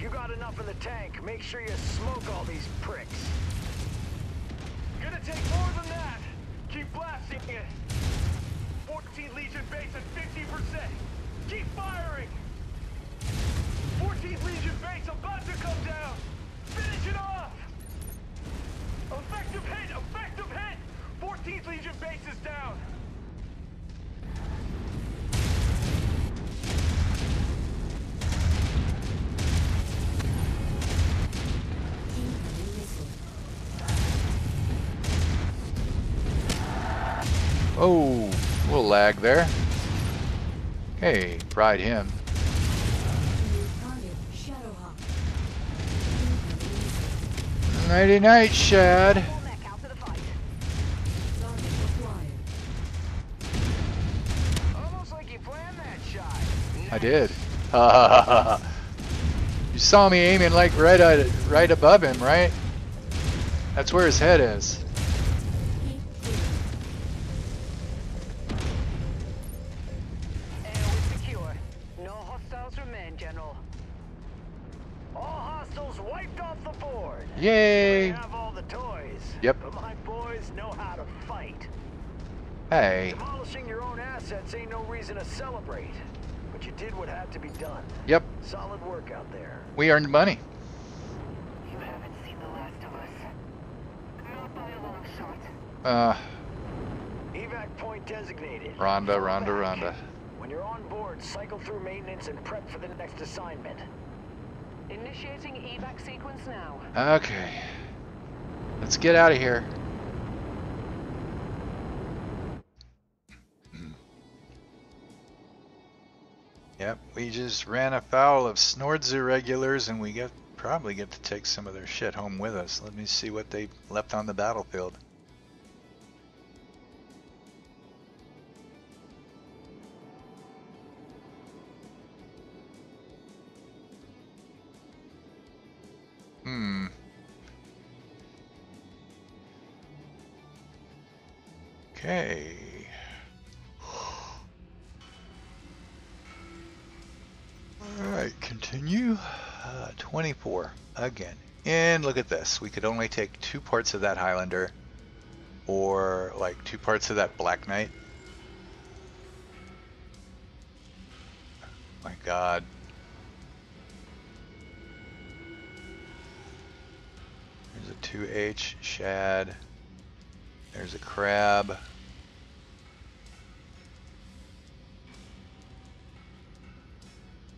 You got enough in the tank, make sure you smoke all these pricks. Gonna take more than that. Keep blasting it. 14 Legion base at 50%. Keep firing. 14th Legion base about to come down. Finish it off. Effective hit, effective hit. 14th Legion base is down. Oh, a little lag there. Hey, ride him. Nighty night, Shad. I did. (laughs) you saw me aiming like right at, right above him, right? That's where his head is. Yay! We have all the toys. Yep. But my boys know how to fight. Hey. Demolishing your own assets ain't no reason to celebrate. But you did what had to be done. Yep. Solid work out there. We earned money. You haven't seen the last of us. Not by a long shot. Uh, Evac point designated. Rhonda, Fall Rhonda. Rhonda. When you're on board, cycle through maintenance and prep for the next assignment. Initiating evac sequence now. Okay. Let's get out of here. Yep, we just ran afoul of Snord's irregulars and we get probably get to take some of their shit home with us. Let me see what they left on the battlefield. Hmm. Okay. Alright, continue. Uh, 24. Again. And look at this. We could only take two parts of that Highlander. Or like two parts of that Black Knight. My god. There's a 2H shad. There's a crab.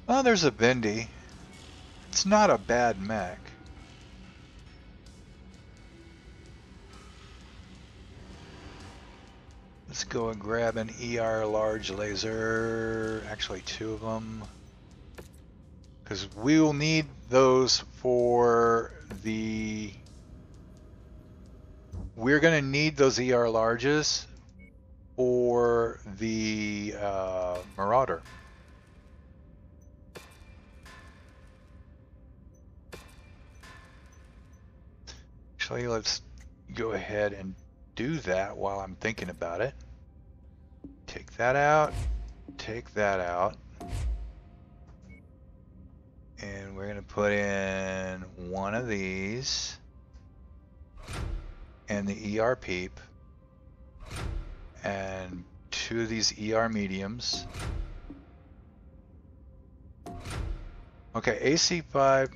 Oh, there's a bendy. It's not a bad mech. Let's go and grab an ER large laser. Actually, two of them. Because we will need those for the. We're going to need those ER larges for the uh, Marauder. Actually, let's go ahead and do that while I'm thinking about it. Take that out, take that out. And we're gonna put in one of these and the ER peep and two of these ER mediums. Okay, AC5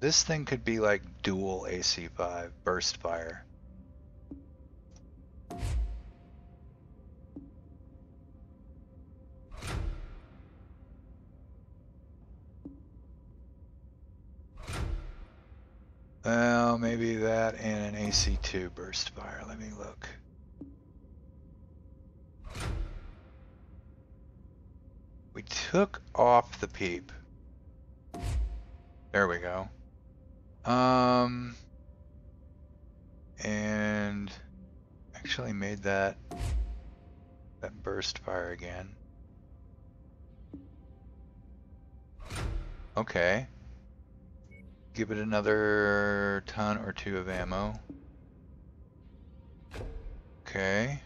this thing could be like dual AC5 burst fire. Well, maybe that and an AC2 burst fire. Let me look. We took off the peep. There we go. Um, and actually made that that burst fire again. Okay. Give it another ton or two of ammo. Okay.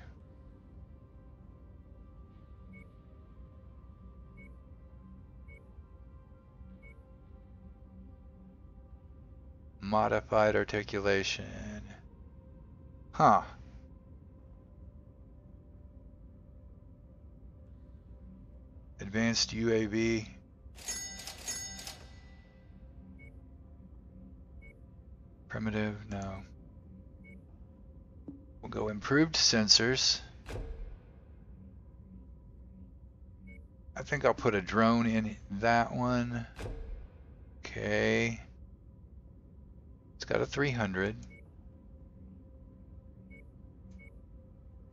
Modified articulation. Huh. Advanced UAV. Primitive, no. We'll go improved sensors. I think I'll put a drone in that one. Okay. It's got a 300.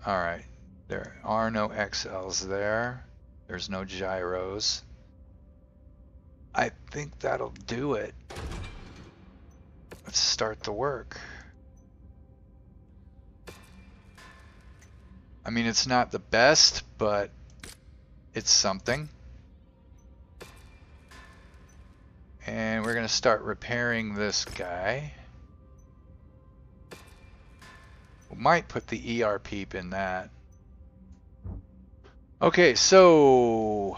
Alright. There are no XLs there. There's no gyros. I think that'll do it. Let's start the work. I mean, it's not the best, but it's something. And we're going to start repairing this guy. We might put the ER peep in that. Okay, so...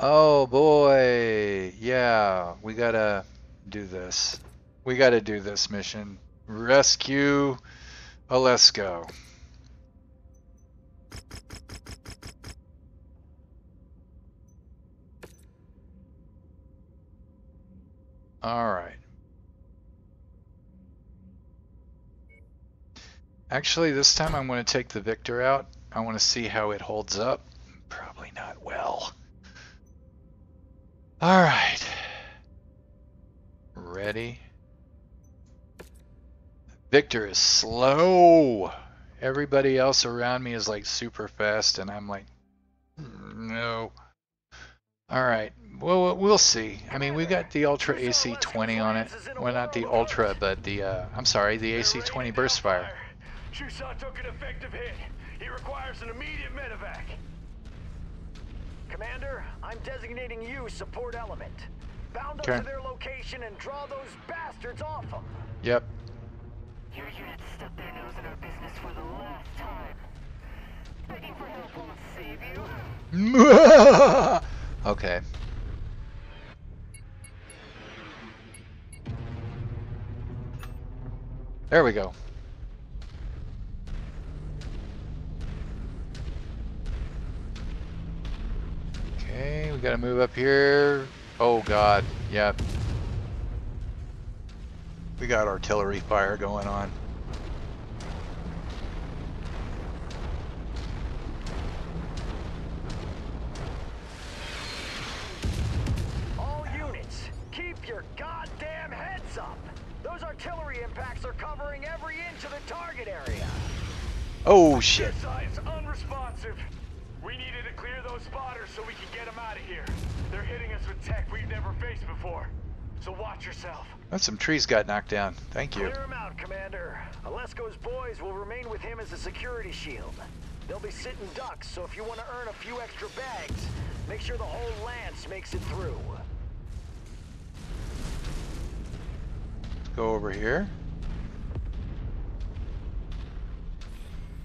Oh boy, yeah, we gotta do this. We gotta do this mission. Rescue Alesco. All right. Actually, this time I'm going to take the Victor out. I want to see how it holds up. Probably not well. All right. Victor is slow. Everybody else around me is like super fast, and I'm like, no. All right. Well, we'll see. I mean, we got the Ultra AC-20 on it. Well, not the Ultra, but the, uh, I'm sorry, the AC-20 burst fire. Took an effective hit. He requires an immediate medevac. Commander, I'm designating you support element. Bound up Okay. to their location and draw those bastards off them. Yep. Your unit stuck their nose in our business for the last time. Begging for help won't save you. (laughs) okay. There we go. Okay, we gotta move up here. Oh god, yep. We got artillery fire going on. All units, keep your goddamn heads up. Those artillery impacts are covering every inch of the target area. Oh shit. We've never faced before. So watch yourself. That's some trees got knocked down. Thank you. Clear him out, Commander. Alesko's boys will remain with him as a security shield. They'll be sitting ducks, so if you want to earn a few extra bags, make sure the whole lance makes it through. Let's go over here.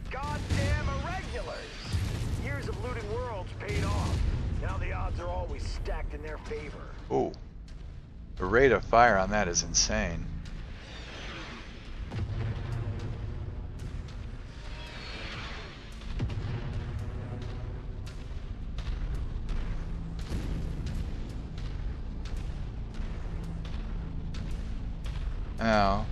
Goddamn irregulars! Years of looting worlds paid off. Now the odds are always stacked in their favor. Oh. The rate of fire on that is insane. Now,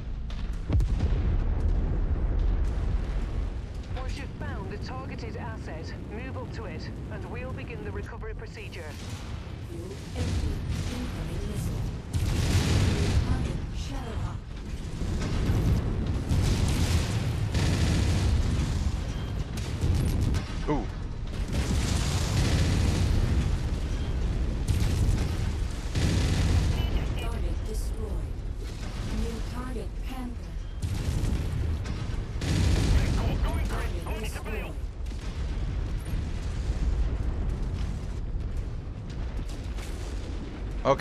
Once you've found the targeted asset, move up to it, and we'll begin the recovery procedure. Ooh,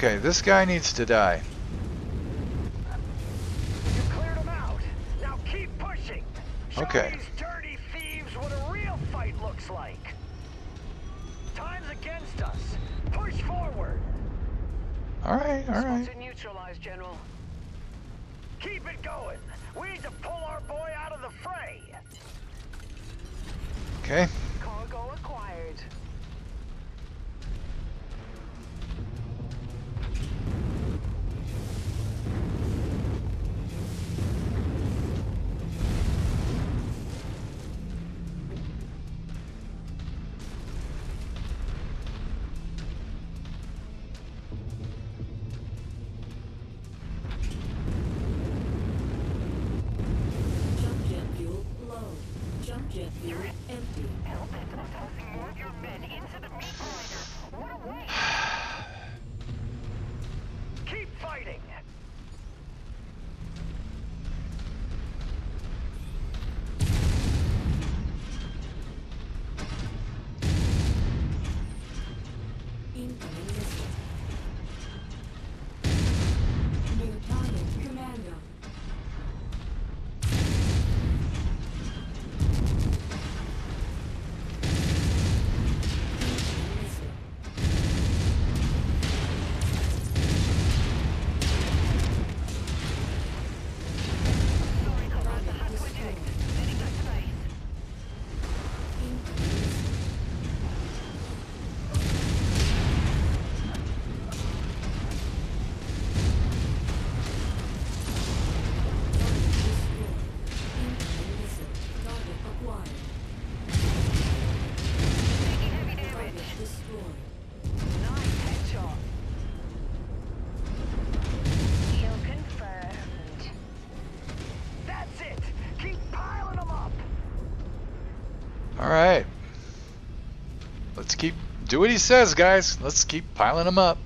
okay, this guy needs to die. You cleared them out. Now keep pushing. Show Okay. these dirty thieves what a real fight looks like. Time's against us. Push forward. Alright, alright. Spotted neutralized, General. Keep it going. We need to pull our boy out of the fray. Okay. What he says, guys. Let's keep piling them up.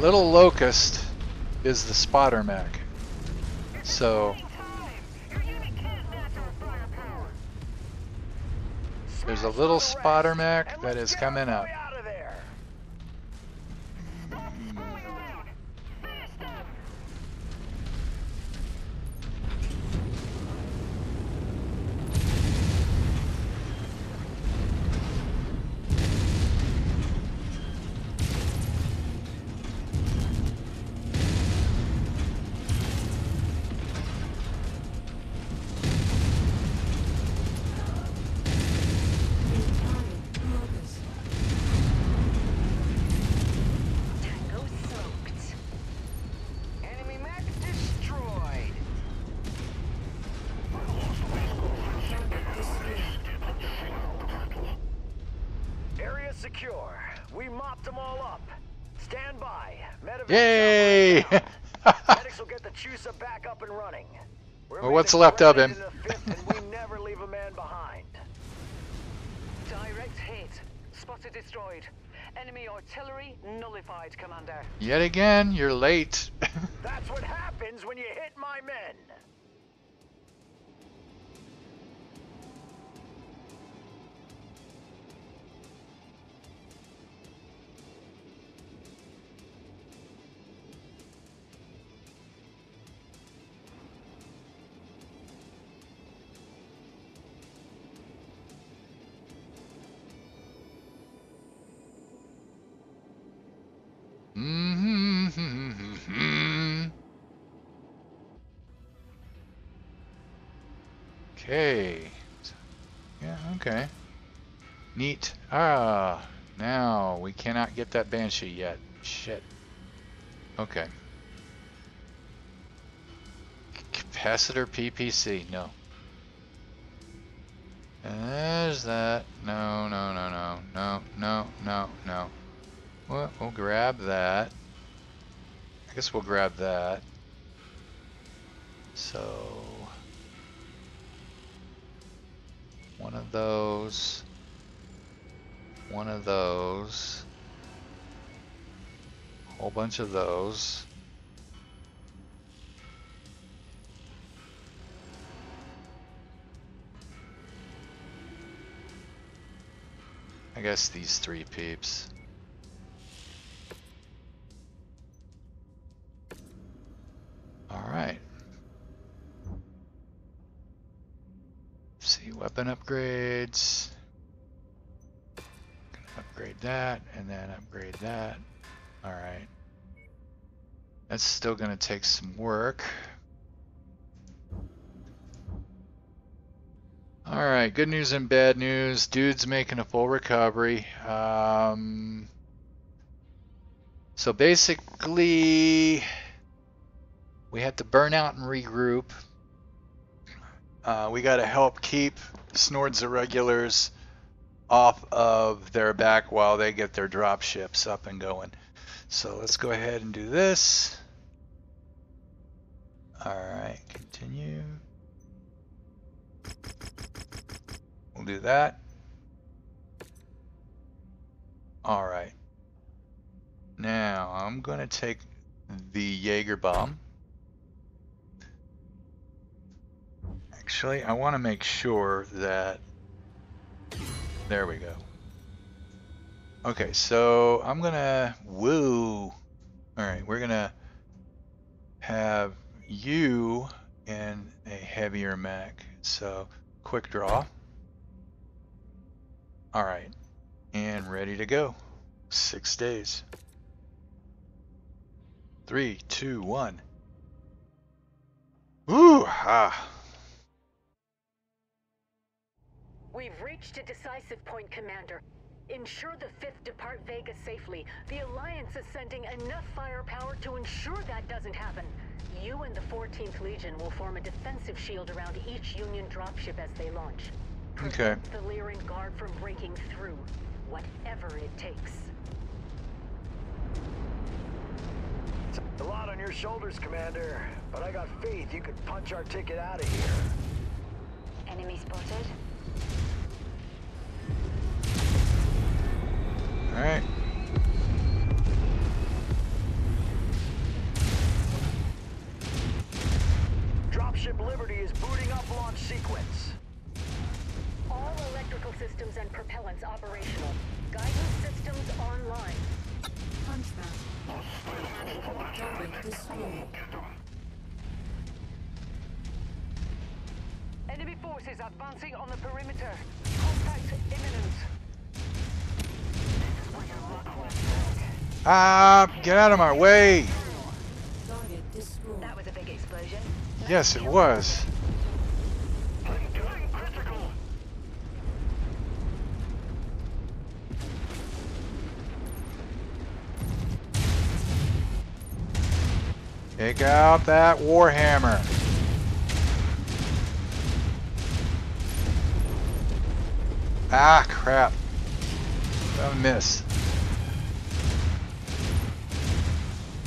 Little locust is the spotter mech. So there's a little spotter mech that is coming up. Medevac Yay! Medics will get the Chusa back up and running. We're Well, what's left of him? fifth, and we never leave a man behind. Direct hit. Spotter destroyed. Enemy artillery nullified, Commander. Yet again, you're late. (laughs) That's what happens when you hit my men. Okay. Yeah, okay. Neat. Ah, now we cannot get that Banshee yet. Shit. Okay. Capacitor PPC, no. There's that. No, no, no, no, no, no, no, no. Well, we'll grab that. I guess we'll grab that. So one of those, one of those, whole bunch of those. I guess these three peeps. Weapon upgrades. Upgrade that and then upgrade that. All right. That's still gonna take some work. All right, good news and bad news. Dude's making a full recovery. Um, so basically, we have to burn out and regroup. Uh, we got to help keep Snords Irregulars off of their back while they get their drop ships up and going. So let's go ahead and do this. All right, continue. We'll do that. All right. Now I'm going to take the Jaeger bomb. Actually, I want to make sure that. There we go. Okay, so I'm gonna. Woo! Alright, we're gonna have you in a heavier mech. So, quick draw. Alright, and ready to go. Six days. Three, two, one. Ooh, ah. We've reached a decisive point, Commander. Ensure the 5th depart Vega safely. The Alliance is sending enough firepower to ensure that doesn't happen. You and the 14th Legion will form a defensive shield around each Union dropship as they launch. Okay. The Lyran Guard from breaking through, whatever it takes. It's a lot on your shoulders, Commander, but I got faith you could punch our ticket out of here. Enemy spotted. Alright. Ah, get out of my way! That was a big explosion. Yes, it was. Take out that Warhammer. Ah, crap. A miss.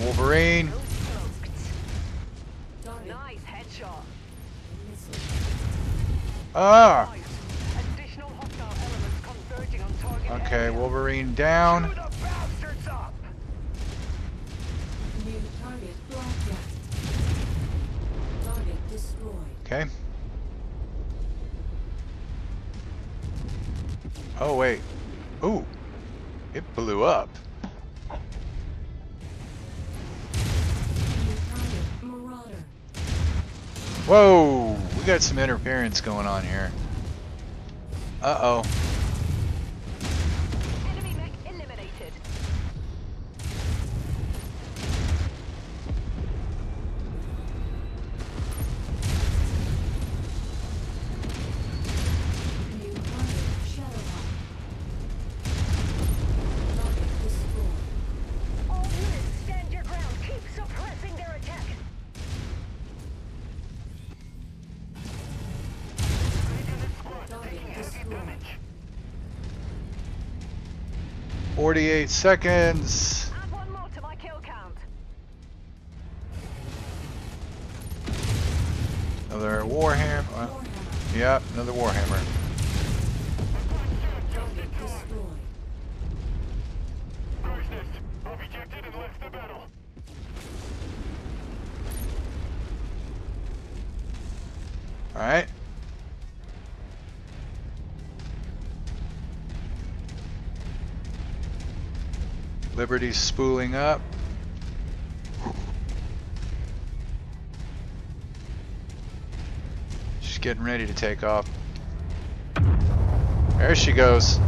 Wolverine. Nice headshot. Ah! Additional hostile elements converging on target Okay. Wolverine down. Whoa! We got some interference going on here. Uh-oh. 48 seconds. Liberty's spooling up. She's getting ready to take off. There she goes.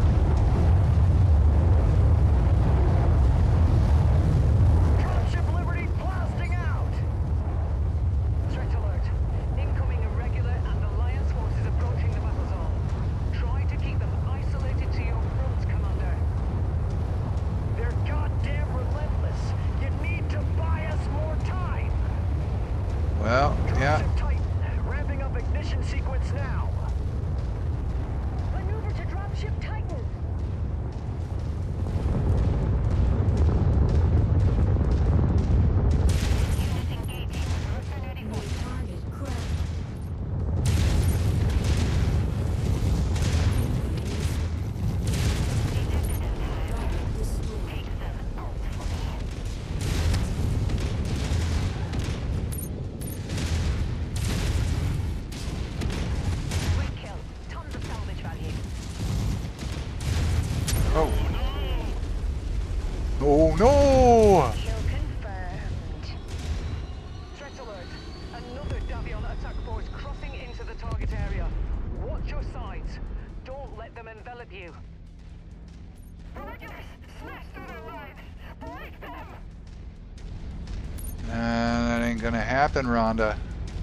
Gonna Rhonda.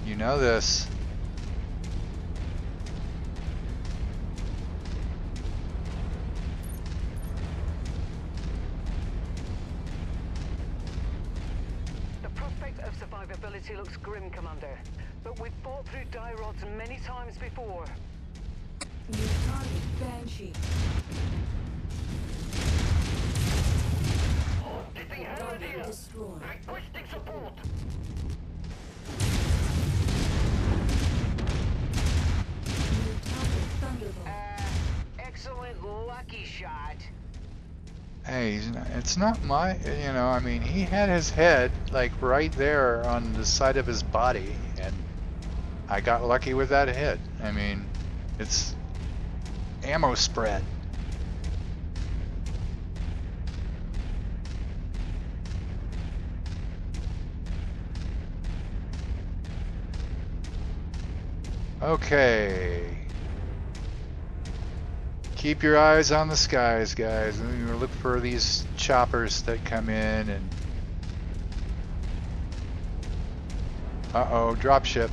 You know this. It's not my, you know, I mean, he had his head like right there on the side of his body, and I got lucky with that hit. I mean, it's ammo spread. Okay. Keep your eyes on the skies, guys. And look for these choppers that come in and. Uh oh, dropship.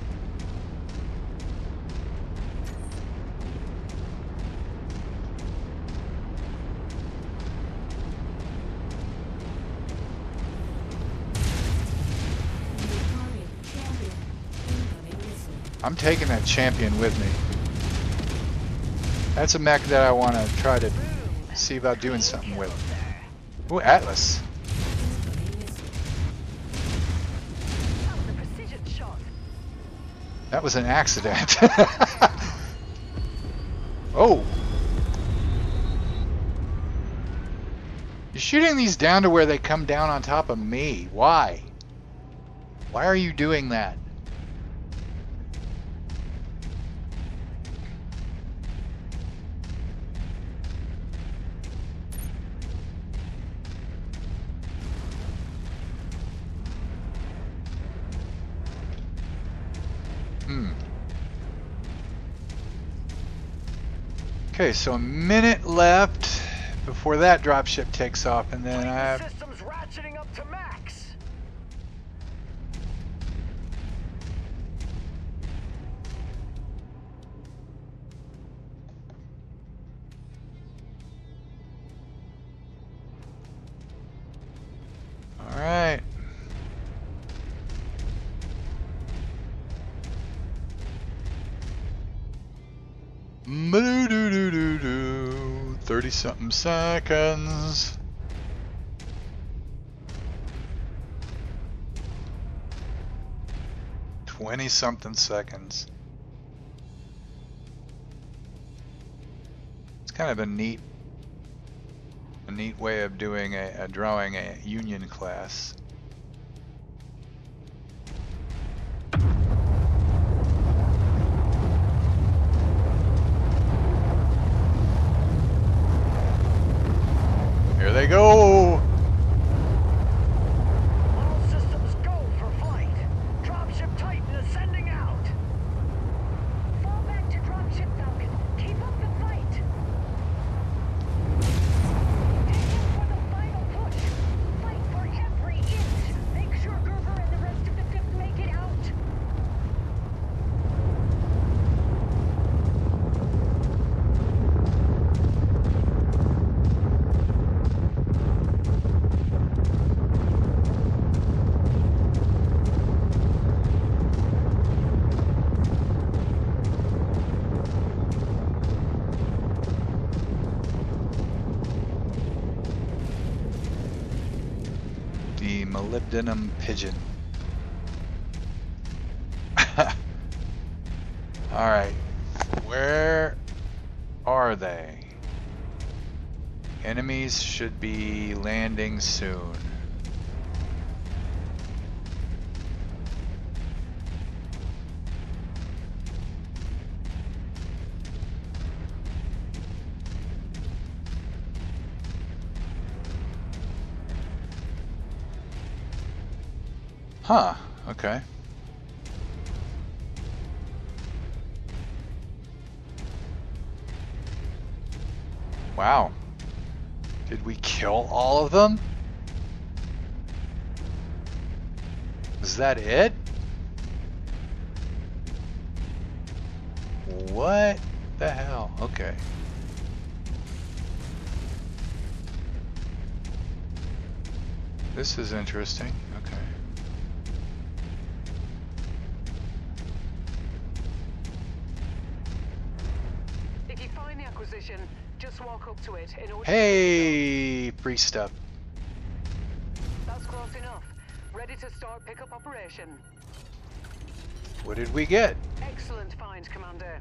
I'm taking that champion with me. That's a mech that I want to try to see about doing something with. Ooh, Atlas. That was an accident. (laughs) oh! You're shooting these down to where they come down on top of me. Why? Why are you doing that? Okay, so a minute left before that dropship takes off, and then I 30 something seconds. Twenty something seconds. It's kind of a neat, a neat way of doing a, a drawing a union class. Should be landing soon. Huh, okay. Kill all of them? Is that it? What the hell? Okay. This is interesting. Okay. You find the acquisition, just walk up to it in order Hey, free stuff. That's close enough. Ready to start pickup operation. What did we get? Excellent find, Commander.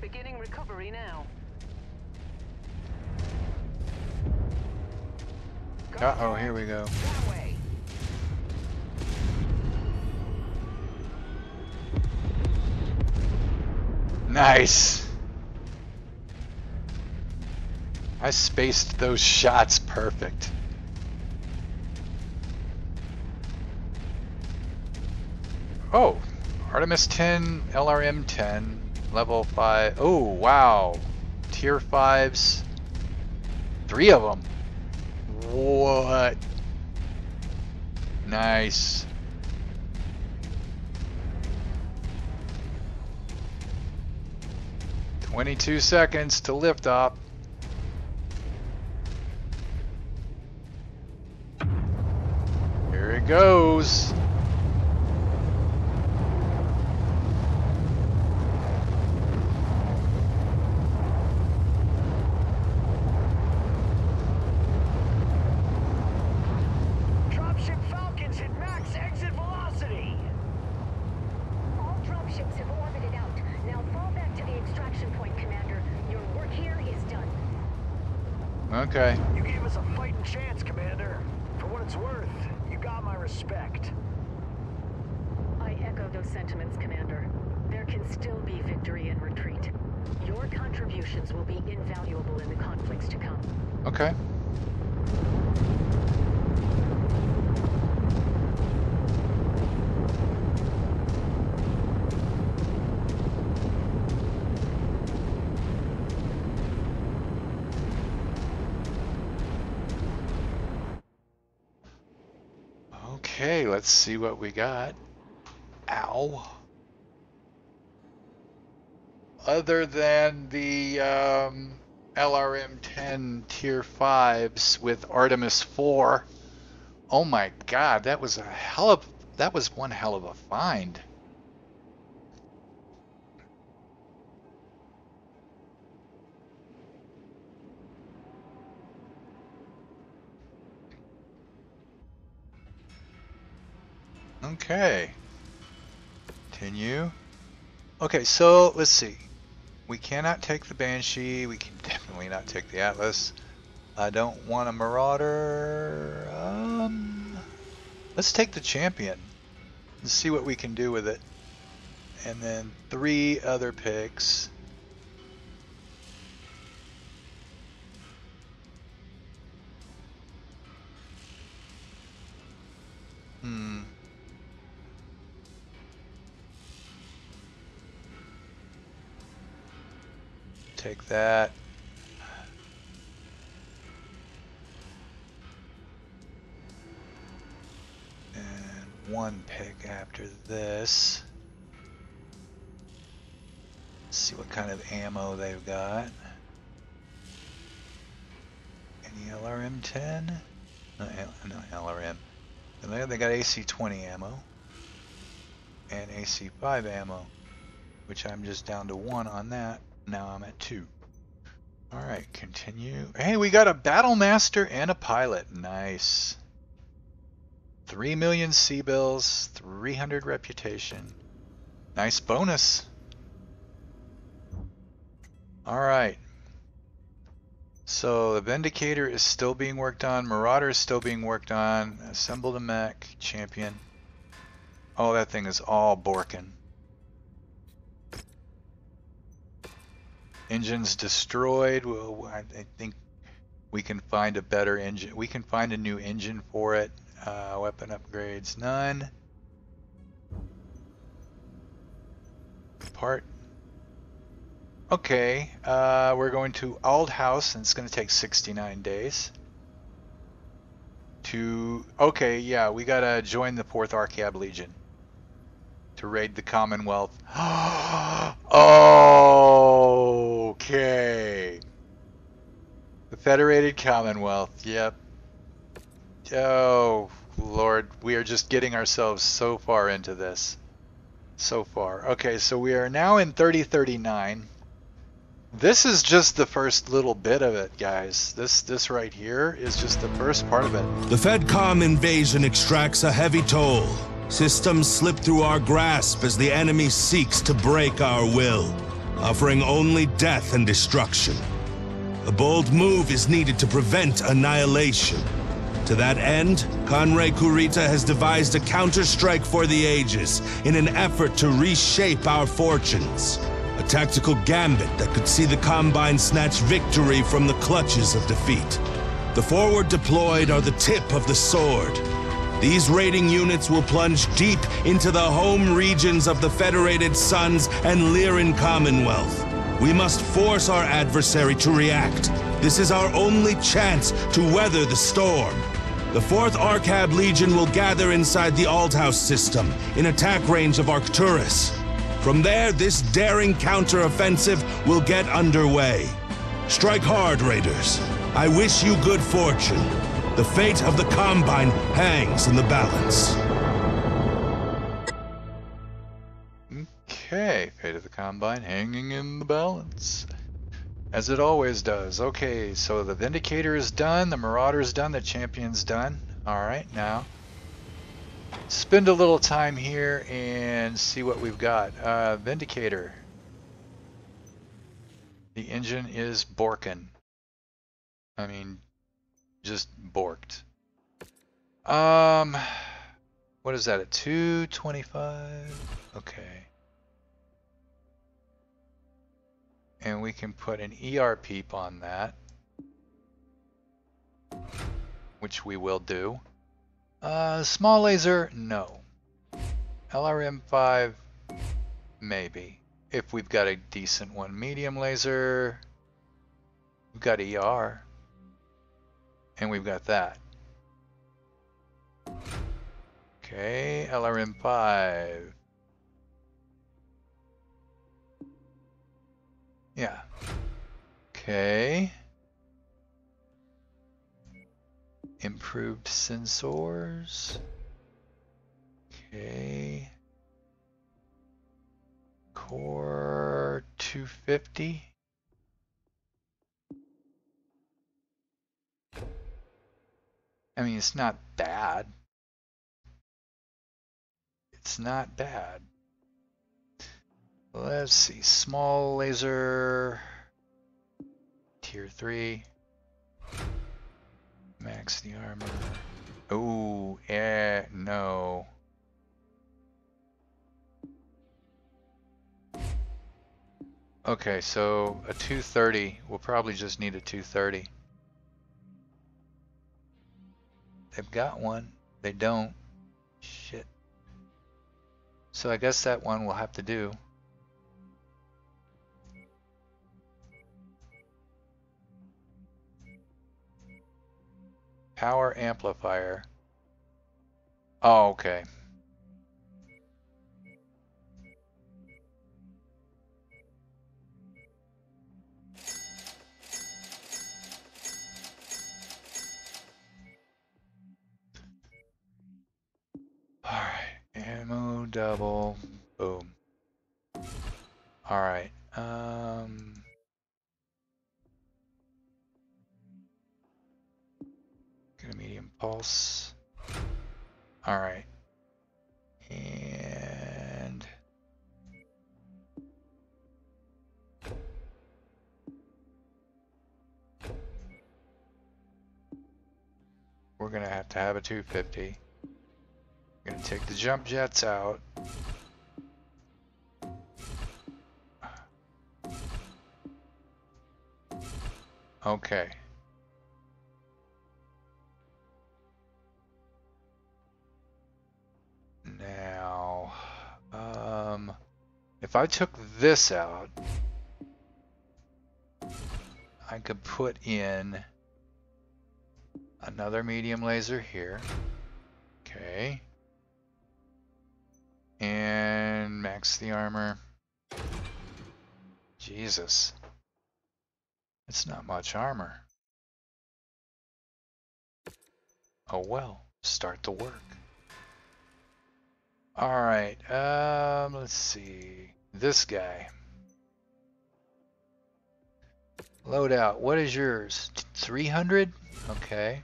Beginning recovery now. Uh oh, here we go. That way. Nice. I spaced those shots perfect. Oh, Artemis 10, LRM 10, level 5. Oh, wow. Tier 5s. Three of them. What? Nice. Twenty-two seconds to liftoff. Here goes. Dropship Falcons hit max exit velocity. All dropships have orbited Okay. You gave us a fighting chance, Commander. For what it's worth, you got my respect. I echo those sentiments, Commander. There can still be victory and retreat. Your contributions will be invaluable in the conflicts to come. Okay. Okay, let's see what we got. Ow. Other than the um, LRM 10 Tier 5s with Artemis 4. Oh my god, that was a hell of that was one hell of a find. Okay. Continue. Okay, so let's see. We cannot take the Banshee. We can (laughs) definitely not take the Atlas. I don't want a Marauder. Um, let's take the Champion and see what we can do with it. And then three other picks. Hmm. Take that. And one pick after this. Let's see what kind of ammo they've got. Any LRM 10? No, no LRM. They got AC-20 ammo and AC-5 ammo, which I'm just down to one on that. Now I'm at two. All right, continue. Hey, we got a BattleMaster and a pilot. Nice. Three million C bills, 300 reputation. Nice bonus. All right. So the Vindicator is still being worked on. Marauder is still being worked on. Assemble the mech. Champion. Oh, that thing is all Borkin. Engine's destroyed. Well, I, I think we can find a better engine. We can find a new engine for it. Uh, weapon upgrades, none. Part. Okay, uh, we're going to Ald House, and it's going to take 69 days. To okay, yeah, we gotta join the Fourth Arkab Legion to raid the Commonwealth. (gasps) okay. The Federated Commonwealth. Yep. Oh, Lord, we are just getting ourselves so far into this. So far. Okay, so we are now in 3039. This is just the first little bit of it, guys. This this right here is just the first part of it. The FedCom invasion extracts a heavy toll. Systems slip through our grasp as the enemy seeks to break our will, offering only death and destruction. A bold move is needed to prevent annihilation. To that end, Conray Kurita has devised a counterstrike for the ages in an effort to reshape our fortunes. A tactical gambit that could see the Combine snatch victory from the clutches of defeat. The forward deployed are the tip of the sword. These raiding units will plunge deep into the home regions of the Federated Suns and Lyran Commonwealth. We must force our adversary to react. This is our only chance to weather the storm. The 4th Arkab Legion will gather inside the Althouse system, in attack range of Arcturus. From there, this daring counteroffensive will get underway. Strike hard, Raiders. I wish you good fortune. The fate of the Combine hangs in the balance. Okay, fate of the Combine hanging in the balance. As it always does. Okay, so the Vindicator is done, the Marauder is done, the Champion's done. Alright, now spend a little time here and see what we've got. Uh, Vindicator. The engine is Borkin. I mean, just borked. Um, what is that? A 225? Okay. And we can put an ER peep on that. Which we will do. Uh, small laser, no. LRM5, maybe. If we've got a decent one. Medium laser, we've got ER. And we've got that. Okay, LRM5. Yeah. Okay. Improved sensors. Okay. Core 250. I mean, it's not bad. It's not bad. Let's see, small laser, tier three, max the armor. Oh, eh, no. Okay, so a 230, we'll probably just need a 230. They've got one, they don't. Shit. So I guess that one will have to do. Power amplifier. Oh, okay. Alright, ammo double, boom. Alright, um... Get a medium pulse. Alright. And... We're gonna have to have a 250. Gonna take the jump jets out. Okay. Now, um, if I took this out, I could put in another medium laser here. Okay. And max the armor. Jesus. It's not much armor. Oh well, start the work. Alright, um, let's see. This guy. Loadout, what is yours? 300? Okay.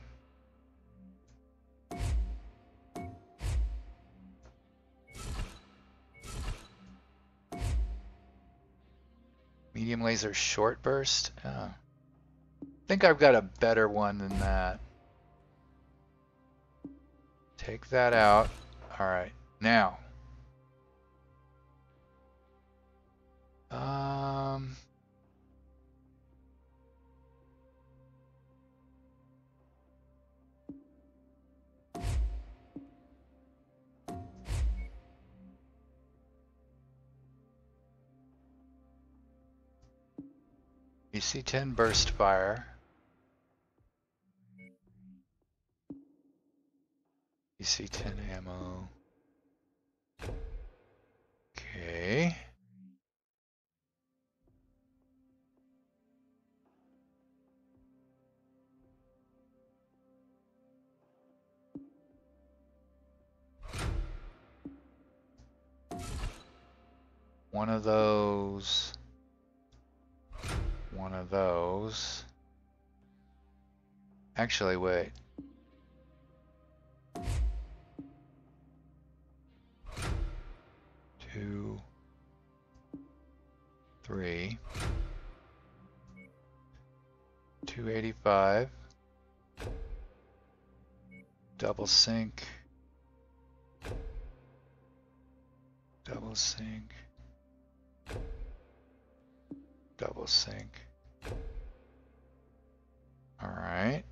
Medium laser short burst? Oh. I think I've got a better one than that. Take that out. Alright, now. Um... AC-10 burst fire. AC-10 ammo. Okay. One of those one of those. Actually, wait. Two, three, 285. Double sink. Double sink. Double sink. All right.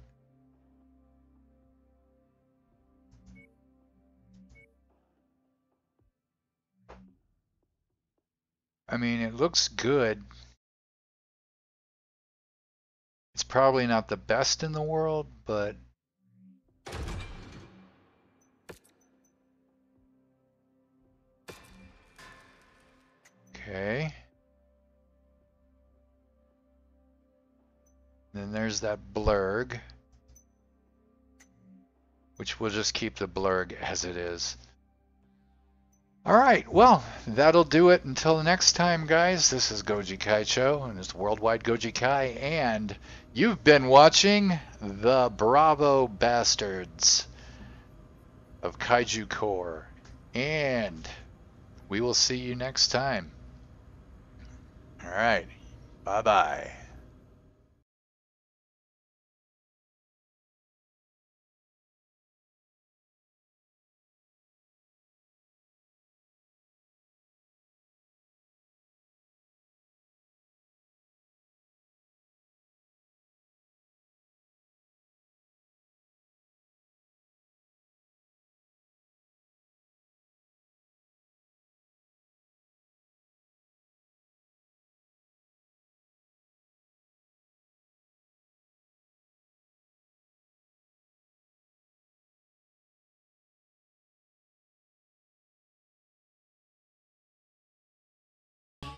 I mean, it looks good. It's probably not the best in the world, but Okay. Then there's that blurg, which we'll just keep the blurg as it is. All right, well, that'll do it until next time, guys. This is Goji Kaicho, and it's Worldwide Goji Kai, and you've been watching the Bravo Bastards of Kaiju Korps, and we will see you next time. All right, bye bye.